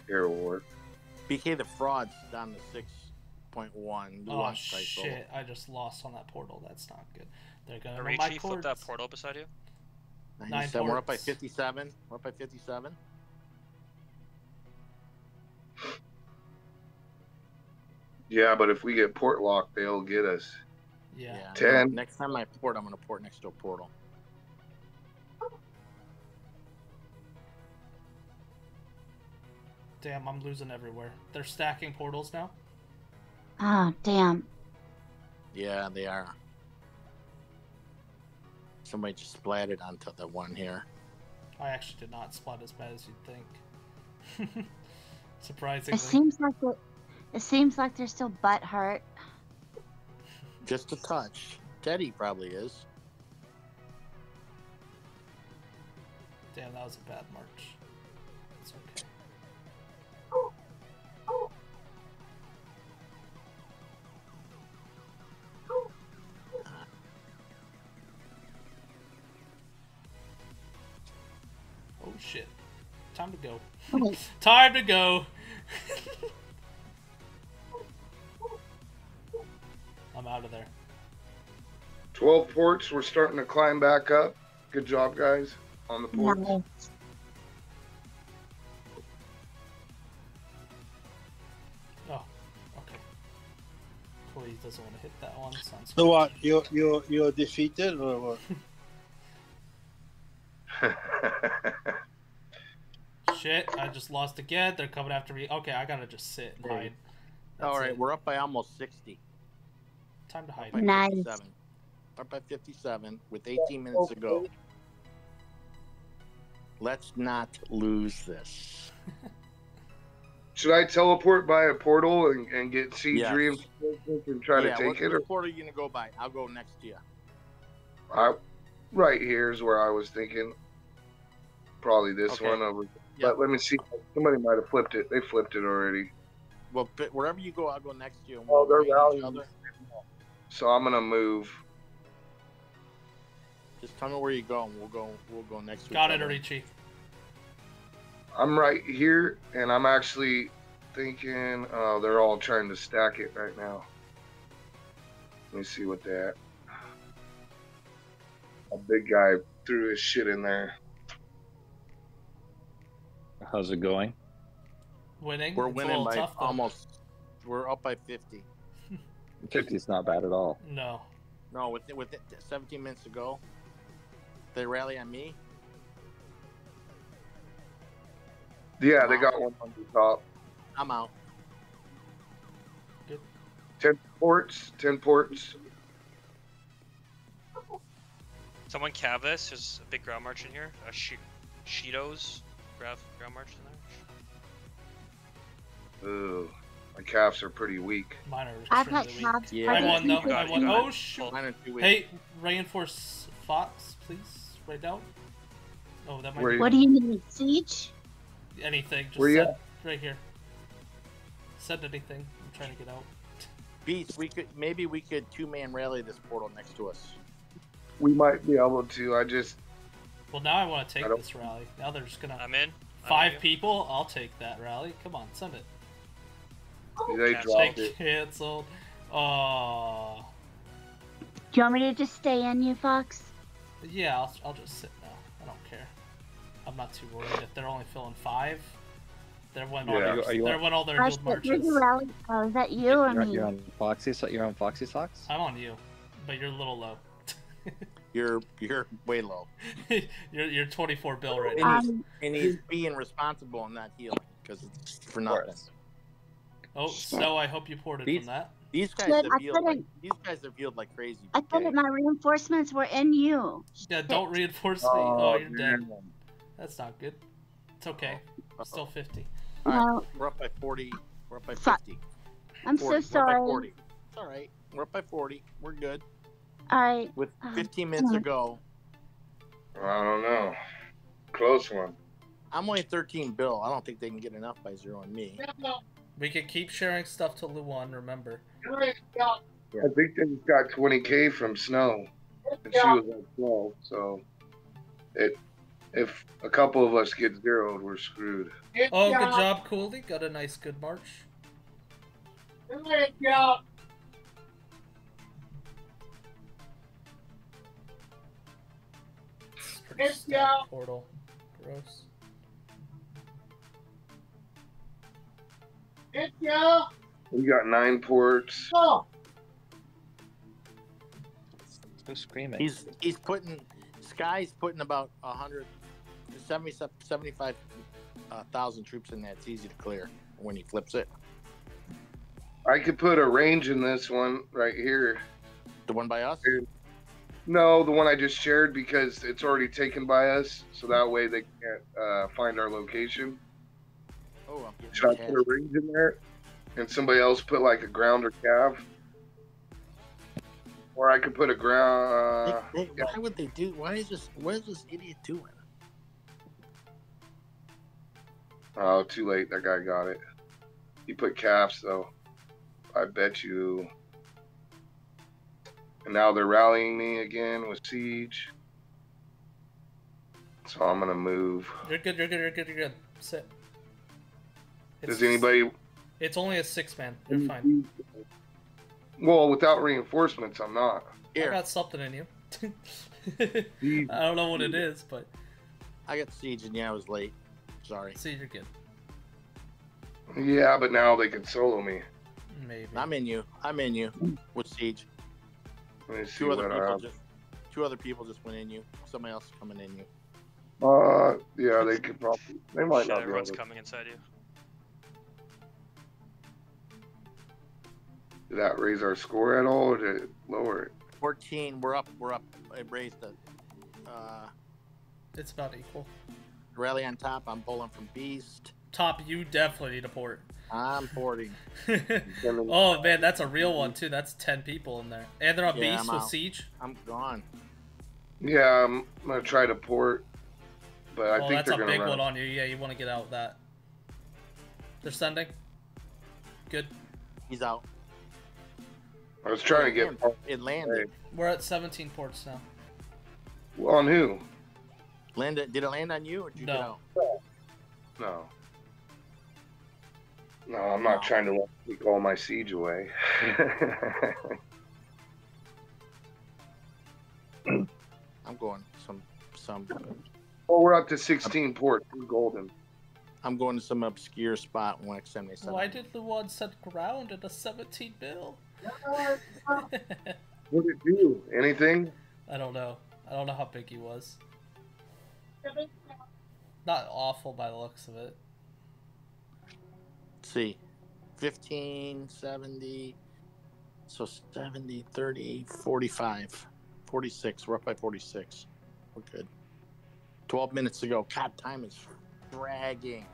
Here will work. BK the frauds down to six point one. Oh shit! I just lost on that portal. That's not good. They're gonna know my flip that portal beside you. Nine We're up by fifty-seven. We're up by fifty-seven. Yeah, but if we get port locked, they'll get us. Yeah. Yeah. Ten. Next time I port, I'm gonna port next to a portal. Damn, I'm losing everywhere. They're stacking portals now. Ah, damn. Yeah, they are. Somebody just splatted onto the one here. I actually did not splat as bad as you'd think. Surprisingly. It seems like it. It seems like they're still butt hurt. Just a touch. Teddy probably is. Damn, that was a bad march. It's okay. Go. Okay. Time to go. I'm out of there. 12 ports, we're starting to climb back up. Good job, guys, on the ports. Nice. Oh, okay. Please doesn't want to hit that one. Sounds So what? You you you're defeated or what? Shit, I just lost again. They're coming after me. Okay, I gotta just sit and hide. All That's right, it. we're up by almost 60. Time to hide. By Nice. 57. Up by 57 with 18 minutes to go. Let's not lose this. Should I teleport by a portal and, and get siege Yes. reinforcements and try yeah, to what, take it? what Or port are you gonna go by? I'll go next to you. I, right here is where I was thinking. Probably this Okay. one over. Yeah. But let me see. Somebody might have flipped it. They flipped it already. Well, but wherever you go, I'll go next to you. And Oh, they're rate each rallying. other. So I'm gonna move. Just tell me where you go, and we'll go. We'll go next to Got each it, other. Arichi. I'm right here, and I'm actually thinking. Oh, they're all trying to stack it right now. Let me see what that. A big guy threw his shit in there. How's it going? Winning. We're It's winning by tough, almost. We're up by 50. 50 is not bad at all. No. No, with with 17 minutes to go, they rally on me. Yeah, they got one on the top. I'm out. Ten ports. Ten ports. Someone cav this. There's a big ground march in here. Uh, a she- Cheetos ground ground march in there. Ooh, my cavs are pretty weak. Mine are I've got extremely weak. cavs Yeah. I pretty won though. weak. I won. Oh shoot. Mine are. Hey, reinforce Fox, please. Right now. Oh, that might Where be What do you need? Siege? anything. Just Where you send right here. Send anything. I'm trying to get out. Beats, we could maybe we could two man rally this portal next to us. We might be able to. I just Well, now I want to take this rally. Now they're just gonna I'm in. I'm five in. people. I'll take that rally. Come on, send it. they Can't dropped it. canceled. Oh, Do you want me to just stay in, you fox? yeah. I'll, I'll just sit now. I don't care. I'm not too worried if they're only filling five. They're when all Yeah. their, Are you they're on- when all their Gosh, guild marches. the rally? Oh, is that you or You're, me? you're on Foxy. So you're on Foxy socks. I'm on you, but you're a little low. You're you're way low. you're you're 24 bill right And now. he's, Um, and he's being responsible and not healing because it's for nothing. Oh, so I hope you ported These- from that. These guys Good, have healed like, these guys have healed like crazy. I thought that my reinforcements were in you. Yeah, don't reinforce me. Oh, you're dead. man. That's not good. It's okay. Uh-oh. Still 50. All right, No, we're up by 40. We're up by 50. I'm 40. so We're up by sorry. 40. It's all right. We're up by 40. We're good. All right. With Um, 15 minutes to go, I don't know. Close one. I'm only 13 bill. I don't think they can get enough by zeroing me. We could keep sharing stuff to Luan, remember. I think they just got 20k from Snow, and she was like 12. So, it if a couple of us get zeroed, we're screwed. Oh, good job, Cooley. Got a nice, good march. It's pretty stacked portal. Gross. We got nine ports. Oh. Who's screaming? He's he's putting Sky's putting about 100, 70, 75 uh, thousand troops in there. It's easy to clear when he flips it. I could put a range in this one right here. The one by us? No, the one I just shared because it's already taken by us, so that way they can't uh, find our location. Oh, I'm getting Should I put a range in there, and somebody else put like a ground or cav? Or I could put a ground. Uh, They- they- why would they do? Why is this? What is this idiot doing? oh, too late. That guy got it. He put cavs though. I bet you. And now they're rallying me again with siege. So I'm gonna move. You're good. You're good. You're good. You're good. Sit. Does anybody? It's only a six man. You're mm-hmm. fine. Well, without reinforcements, I'm not. I got something in you. I don't know what it is, but I got siege and yeah, I was late. Sorry. Siege, you're good. Yeah, but now they can solo me. Maybe. I'm in you. I'm in you with siege. Let me see Two other what I people have. just. Two other people just went in you. Somebody else is coming in you. Uh, yeah, they could probably. They might Shit, not be able everyone's coming inside you. Did that raise our score at all, or did it lower it? 14. We're up. We're up. I raised it. Uh, It's about equal. rally on top. I'm bowling from beast. Top, you definitely need a port. I'm porting. oh man, that's a real one too. That's ten people in there, and they're on Yeah, beast I'm with out. siege. I'm gone. Yeah, I'm gonna try to port, but I oh, think that's they're a gonna big run. one on you. Yeah, you want to get out of that. They're sending. Good. He's out. I was trying to get It landed. We're at 17 ports now. on who? Landed. Did it land on you or did you get No. out? No. No, I'm not trying to take all my siege away. I'm going some some. well, we're up to 16 ports. We're golden. I'm going to some obscure spot in 177. Why did Luan set ground at a 17 bill? What did it do? Anything? I don't know. I don't know how big he was. Not awful by the looks of it. Let's see. 15, 70. So 70, 30, 45, 46. We're up by 46. We're good. 12 minutes ago go. God, time is dragging.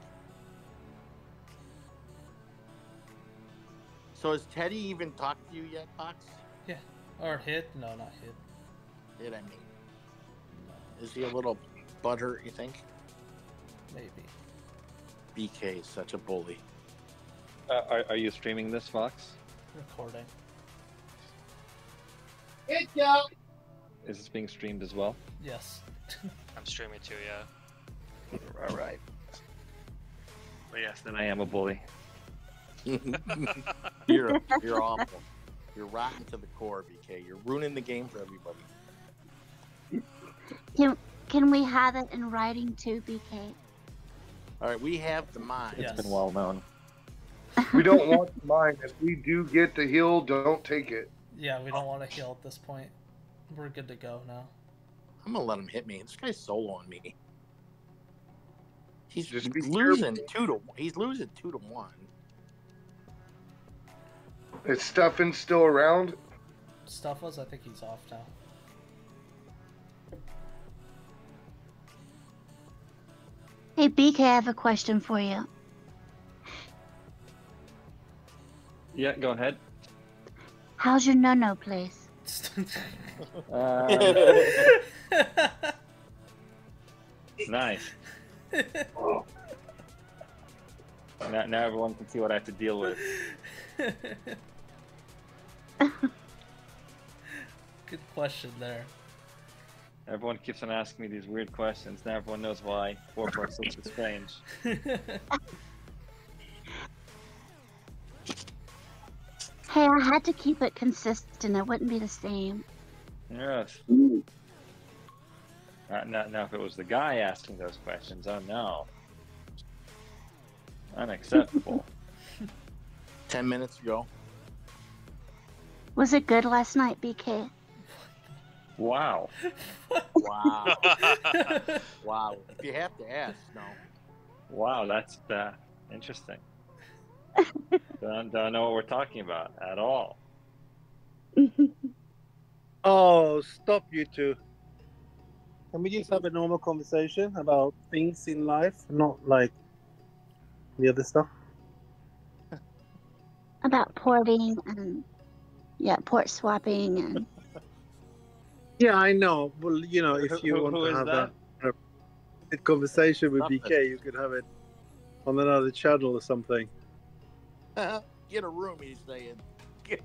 So has Teddy even talked to you yet, Fox? Yeah. Or hit? No, not hit. hit I mean? Is he a little butthurt, you think? Maybe. BK is such a bully. Uh, are, are you streaming this, Fox? Recording. Good job. Is this being streamed as well? Yes. I'm streaming too, yeah. All right. Well, yes, then I am a bully. you're you're awful. You're rotten to the core, BK. You're ruining the game for everybody. Can can we have it in writing too, BK? All right, we have the mine. It's been well known. We don't want the mine. If we do get the heal, don't take it. Yeah, we don't want to heal at this point. We're good to go now. I'm gonna let him hit me. This guy's soloing me. He's Just be losing two to he's losing two to one. Is Stuffin still around? Stuff was, I think he's off now. Hey, BK, I have a question for you. Yeah, go ahead. How's your no-no place? Uh, nice. Now, now everyone can see what I have to deal with. Good question there. Everyone keeps on asking me these weird questions. Now everyone knows why 4.6 is strange. Hey, I had to keep it consistent. It wouldn't be the same. Yes. Uh, now, now, if it was the guy asking those questions, oh no. Unacceptable. Ten minutes ago. Was it good last night, BK? Wow. Wow. wow. If you have to ask, no. Wow, that's uh, interesting. don't, don't know what we're talking about at all. Oh, stop you two. Can we just have a normal conversation about things in life, not like the other stuff? About porting and yeah, port swapping and Yeah, I know. Well, you know, if you who- want who to have that? a, a conversation with Stop BK, it. you could have it on another channel or something. Get a room, he's saying. Get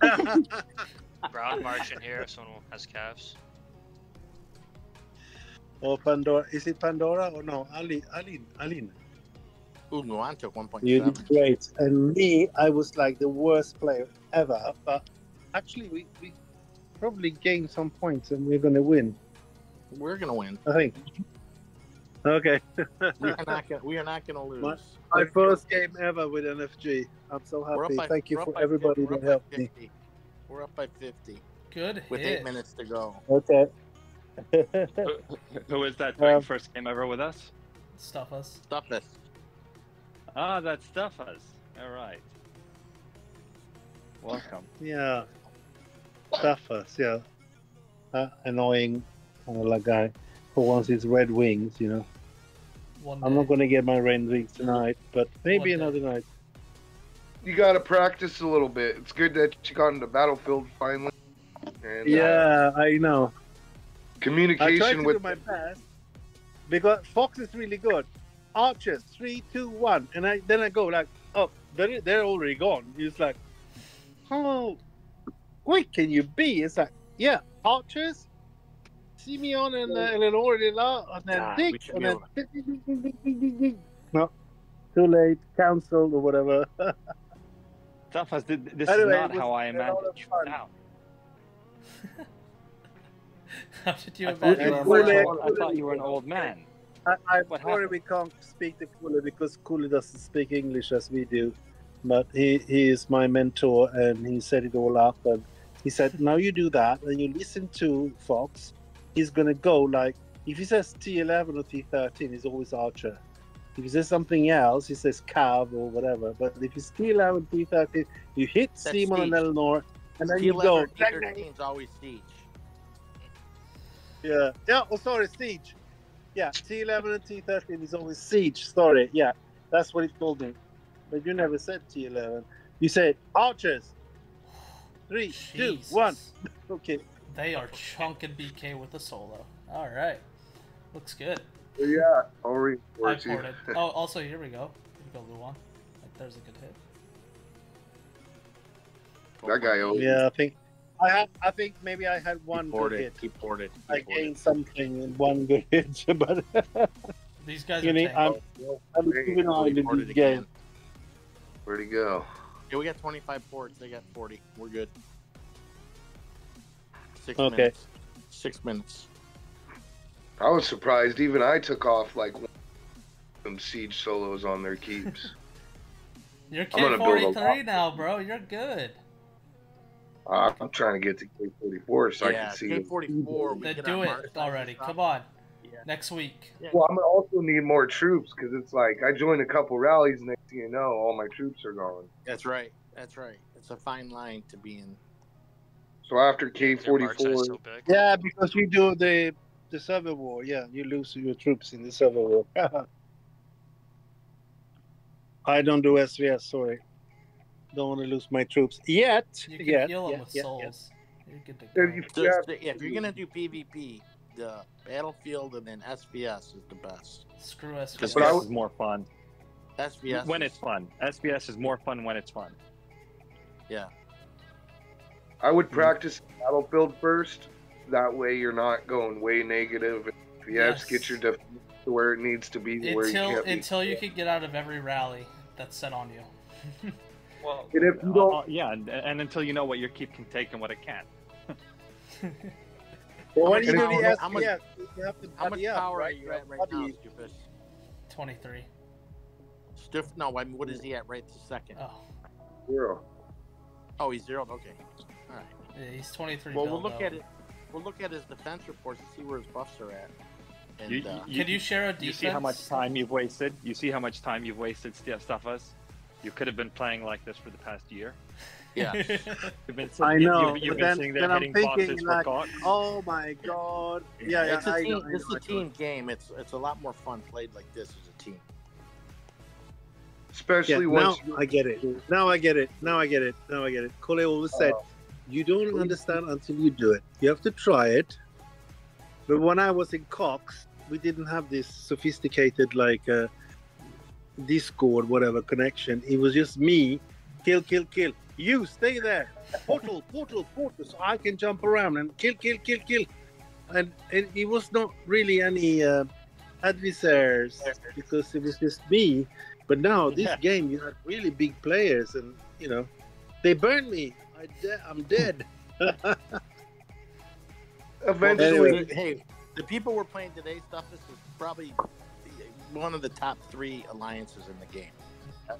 Brown march in here if someone has cavs. or Pandora. Is it Pandora or no? Ali, Aline, Aline. Ooh, Luan took 1.7. You did great. And me, I was like the worst player ever. But actually, we, we probably gained some points and we're going to win. We're gonna win. I think. Okay. We are not gonna. We are not gonna lose. My- My first game ever with NFG. I'm so happy. by- Thank you we're up for by everybody we're that up by helped me. 50. We're up by 50 Good with hit. eight minutes to go. Okay. Who, who is that Um, first game ever with us? Stuff us. Stop this. Ah, that's Stuff Us. All right. Welcome. yeah. Stuffers, yeah. Uh, annoying uh, guy who wants his red wings, you know. One I'm not going to get my red wings tonight, but maybe another night. You got to practice a little bit. It's good that you got into Battlefield finally. And, uh, Yeah, I know. I try communication to with do my best because Fox is really good. Archers, three, two, one, and I then I go like, oh, they're they're already gone. It's like, how quick can you be? It's like, yeah, Archers, Simeon and uh, Eleanor, and then Ah, we Dick, should and then no, too late, cancelled or whatever. Stuff this Anyway, is not how I lot imagined you now. How did you I thought, imagine? you And were a Kule- much old- I thought you were an old man. I, I'm What sorry happened? we can't speak to Kule because Kule doesn't speak English as we do. But he, he is my mentor and he set it all up. And he said, now you do that and you listen to Fox. He's going to go like, if he says T11 or T13, he's always Archer. If he says something else, he says Cav or whatever. But if it's T11, T13, you hit That's Simon and Eleanor and then you go. T11 T13 is always siege. Yeah. Yeah. Oh, sorry, Siege. Yeah. T11 and T13 is always Siege. Sorry. Yeah. That's what he told me. But you never said T11. You said Archers. Three, two, one. Jesus. Okay. They are chunking BK with a solo. All right. Looks good. yeah, I'll I reinforce you. ported. Oh, also here we go. Here we go, Luan. Like, there's a good hit. that guy owes Yeah, I think I had. I think maybe I had one Keep good ported. hit. Keep ported. I Keep ported. gained something in one good hit, but These guys you are know. I'm, I'm Hey, keeping an eye Keep on ported this game. Where'd he go? Yeah, we got 25 ports. They got 40. We're good. Six Okay. minutes. Six minutes. I was surprised. Even I took off like some siege solos on their keeps. You're I'm gonna build a K43 now, bro. You're good. Uh, I'm trying to get to K44 so I can see. K44. We Then get do it already. Come on. Yeah. Next week. Well, I'm gonna also need more troops because it's like I joined a couple rallies and next thing you know, all my troops are gone. That's right. That's right. It's a fine line to be in. So after Their march size K44. Yeah, because you do the the Civil war. Yeah, you lose your troops in the Civil war. I don't do SVS. Sorry, don't want to lose my troops yet. You can yet, heal them yet, with yet, souls. You're good to If you, yeah, if you're gonna do PvP, the battlefield and then SVS is the best. Screw us. Because But I is more fun SVS when is- it's fun. SVS is more fun when it's fun. yeah. I would practice Battlefield first. That way, you're not going way negative. If you have Yes. to get your defense to where it needs to be, where you Until can't be. until you can get out of every rally that's set on you. Well, And if you don't- uh, yeah, and, and until you know what your keep can take and what it can't. Well, How when you much do the power- how much- SVS, you have to How much up, power are right? you You at have right now, Stupid? 23. Stiff? No, I mean, what is he at right this second? Oh, zero. Oh, he's zeroed. Okay. All right. Yeah, he's 23 Well, we'll look though. at it. We'll look at his defense reports to see where his buffs are at. And You, uh, Can you share a defense? You see how much time you've wasted. You see how much time you've wasted, Stefas. You could have been playing like this for the past year. yeah. You've been I know, You've, you've but been then, sitting there I'm hitting thinking boxes like, for Cox. oh my god, yeah, yeah, it's a I team. know, I this is know, a I know. team game. It's it's a lot more fun played like this as a team. Especially Yeah, now once you I get it. Now I get it. Now I get it. Now I get it. Cole always said, "You don't understand until you do it. You have to try it." But when I was in Cox, we didn't have this sophisticated like uh, Discord, whatever connection. It was just me, kill, kill, kill. You stay there. Portal, portal, portal. So I can jump around and kill, kill, kill, kill. And it, it was not really any uh, adversaries because it was just me. But now this game, you had really big players, and you know, they burned me. I de- I'm dead. eventually Anyway. Hey, the people we're playing today, stuff this is probably one of the top three alliances in the game.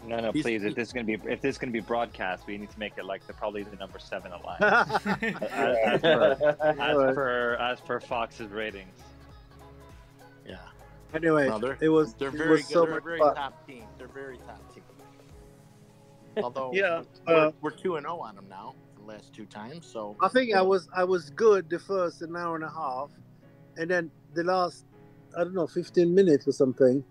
No, no, He's- please. If this is gonna be if this is gonna be broadcast, we need to make it like the probably the number seven alliance as, as per, as per as per Fox's ratings. Yeah, anyway, No, it was they're it very was good. so they're very fun. top team. They're very top team. Although Yeah, we're, uh, we're two and zero on them now the last two times. So I think I was I was good the first an hour and a half, and then the last I don't know 15 minutes or something.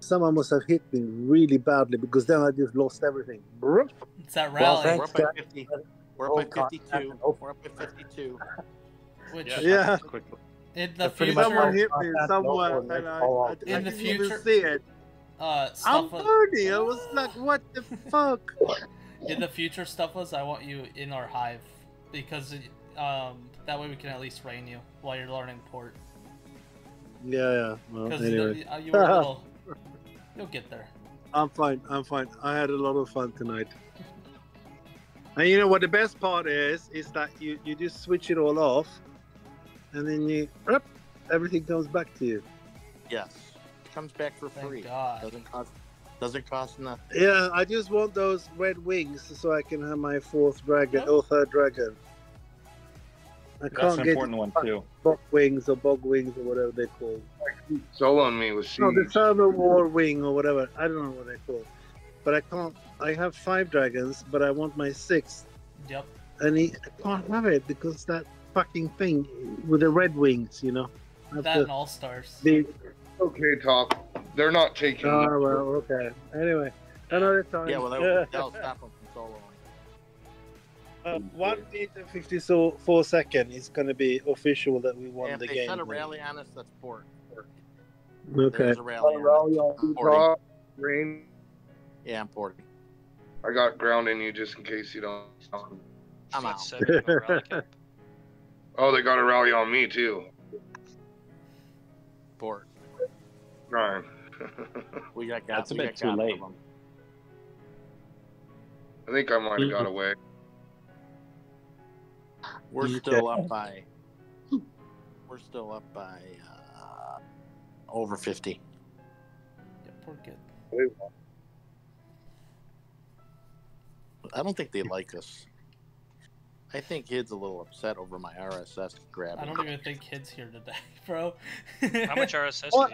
Someone must have hit me really badly because then I just lost everything. It's that Well, rally, we're up thanks, by fifty. We're Oh, up by fifty-two. Oh. We're up by fifty-two. which Yeah. Yeah. In the future, Someone hit me That's somewhere, and I, I, I, out. In the didn't future- see it. Uh, I'm stuff was, dirty. I was like, what the fuck? in the future stuff was I want you in our hive because um, that way we can at least rain you while you're learning port Yeah, yeah. Well, anyway, you, you were little... You'll get there. I'm fine. I'm fine. I had a lot of fun tonight. And you know what the best part is? Is that you, you just switch it all off, and then you, up, everything comes back to you. Yes, comes back for Thank free. God. Doesn't cost. Doesn't cost nothing. Yeah, I just want those red wings so I can have my fourth dragon or third dragon. I That's can't an get important one too. bog wings or bog wings or whatever they call. on me with siege. No, the server war wing or whatever. I don't know what they call. But I can't. I have five dragons, but I want my sixth, Yep. and he, I can't have it because that fucking thing with the red wings. You know. That to and all stars. be- okay, top. They're not taking. Oh well, okay. Anyway, another time. Yeah, well, that, that'll stop them from soloing. Uh, one minute and fifty-four second is going to be official that we won And the if they game. set a rally on us, that's port. Okay. There's a rally. A On rally us. on I'm you, porting. top. Rain. Yeah, I'm porting. I got ground in you just in case you don't. I'm out. seven, no rally cap. Oh, they got a rally on me too. Port. Right. We got got. That's a we bit too late. I think I might have got away. We're still up by. We're still up by uh, over fifty. Yep, we're good. I don't think they like us. I think kid's a little upset over my RSS grab. I don't even think kids here today, bro. How much RSS What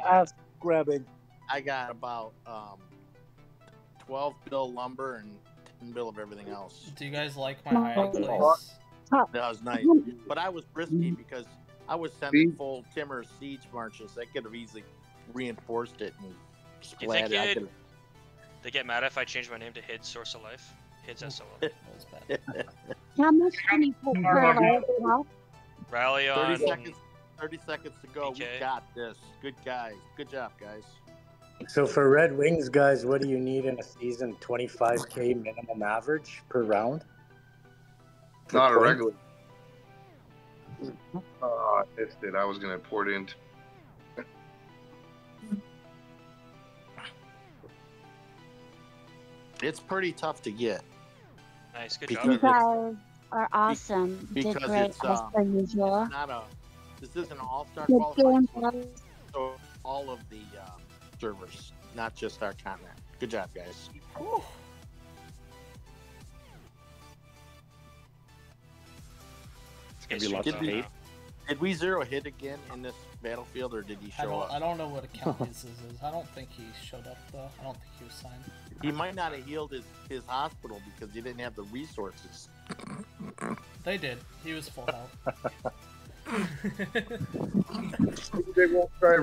did you get? ass grabbing? I got about um, twelve bill lumber and ten bill of everything else. Do you guys like my hiding place? That was nice, but I was risky because I was sending full Timmer siege marches. I could have easily reinforced it and You think splatted. I you'd- could've- They get mad if I change my name to Hid Source of Life. Hid's SOL. That was bad. How much can you put per? Rally on. 30 seconds. 30 seconds to go. We got this. Good guys. Good job, guys. So for Red Wings, guys, what do you need in a season? 25k minimum average per round? For Not a points? regular. Oh, I missed it. I was gonna port into. It's pretty tough to get. Nice, good Because You guys are awesome. Did great it's, as uh, per usual. This is an all-star qualifying, so all of the uh, servers, not just our continent. Good job, guys. It's gonna be lots did of hate. Did we zero hit again in this battlefield, or did he I show don't, up? I don't know what account this is. I don't think he showed up though. I don't think he was signed. He might not have healed his, his hospital because he didn't have the resources. They did. He was full health. They won't try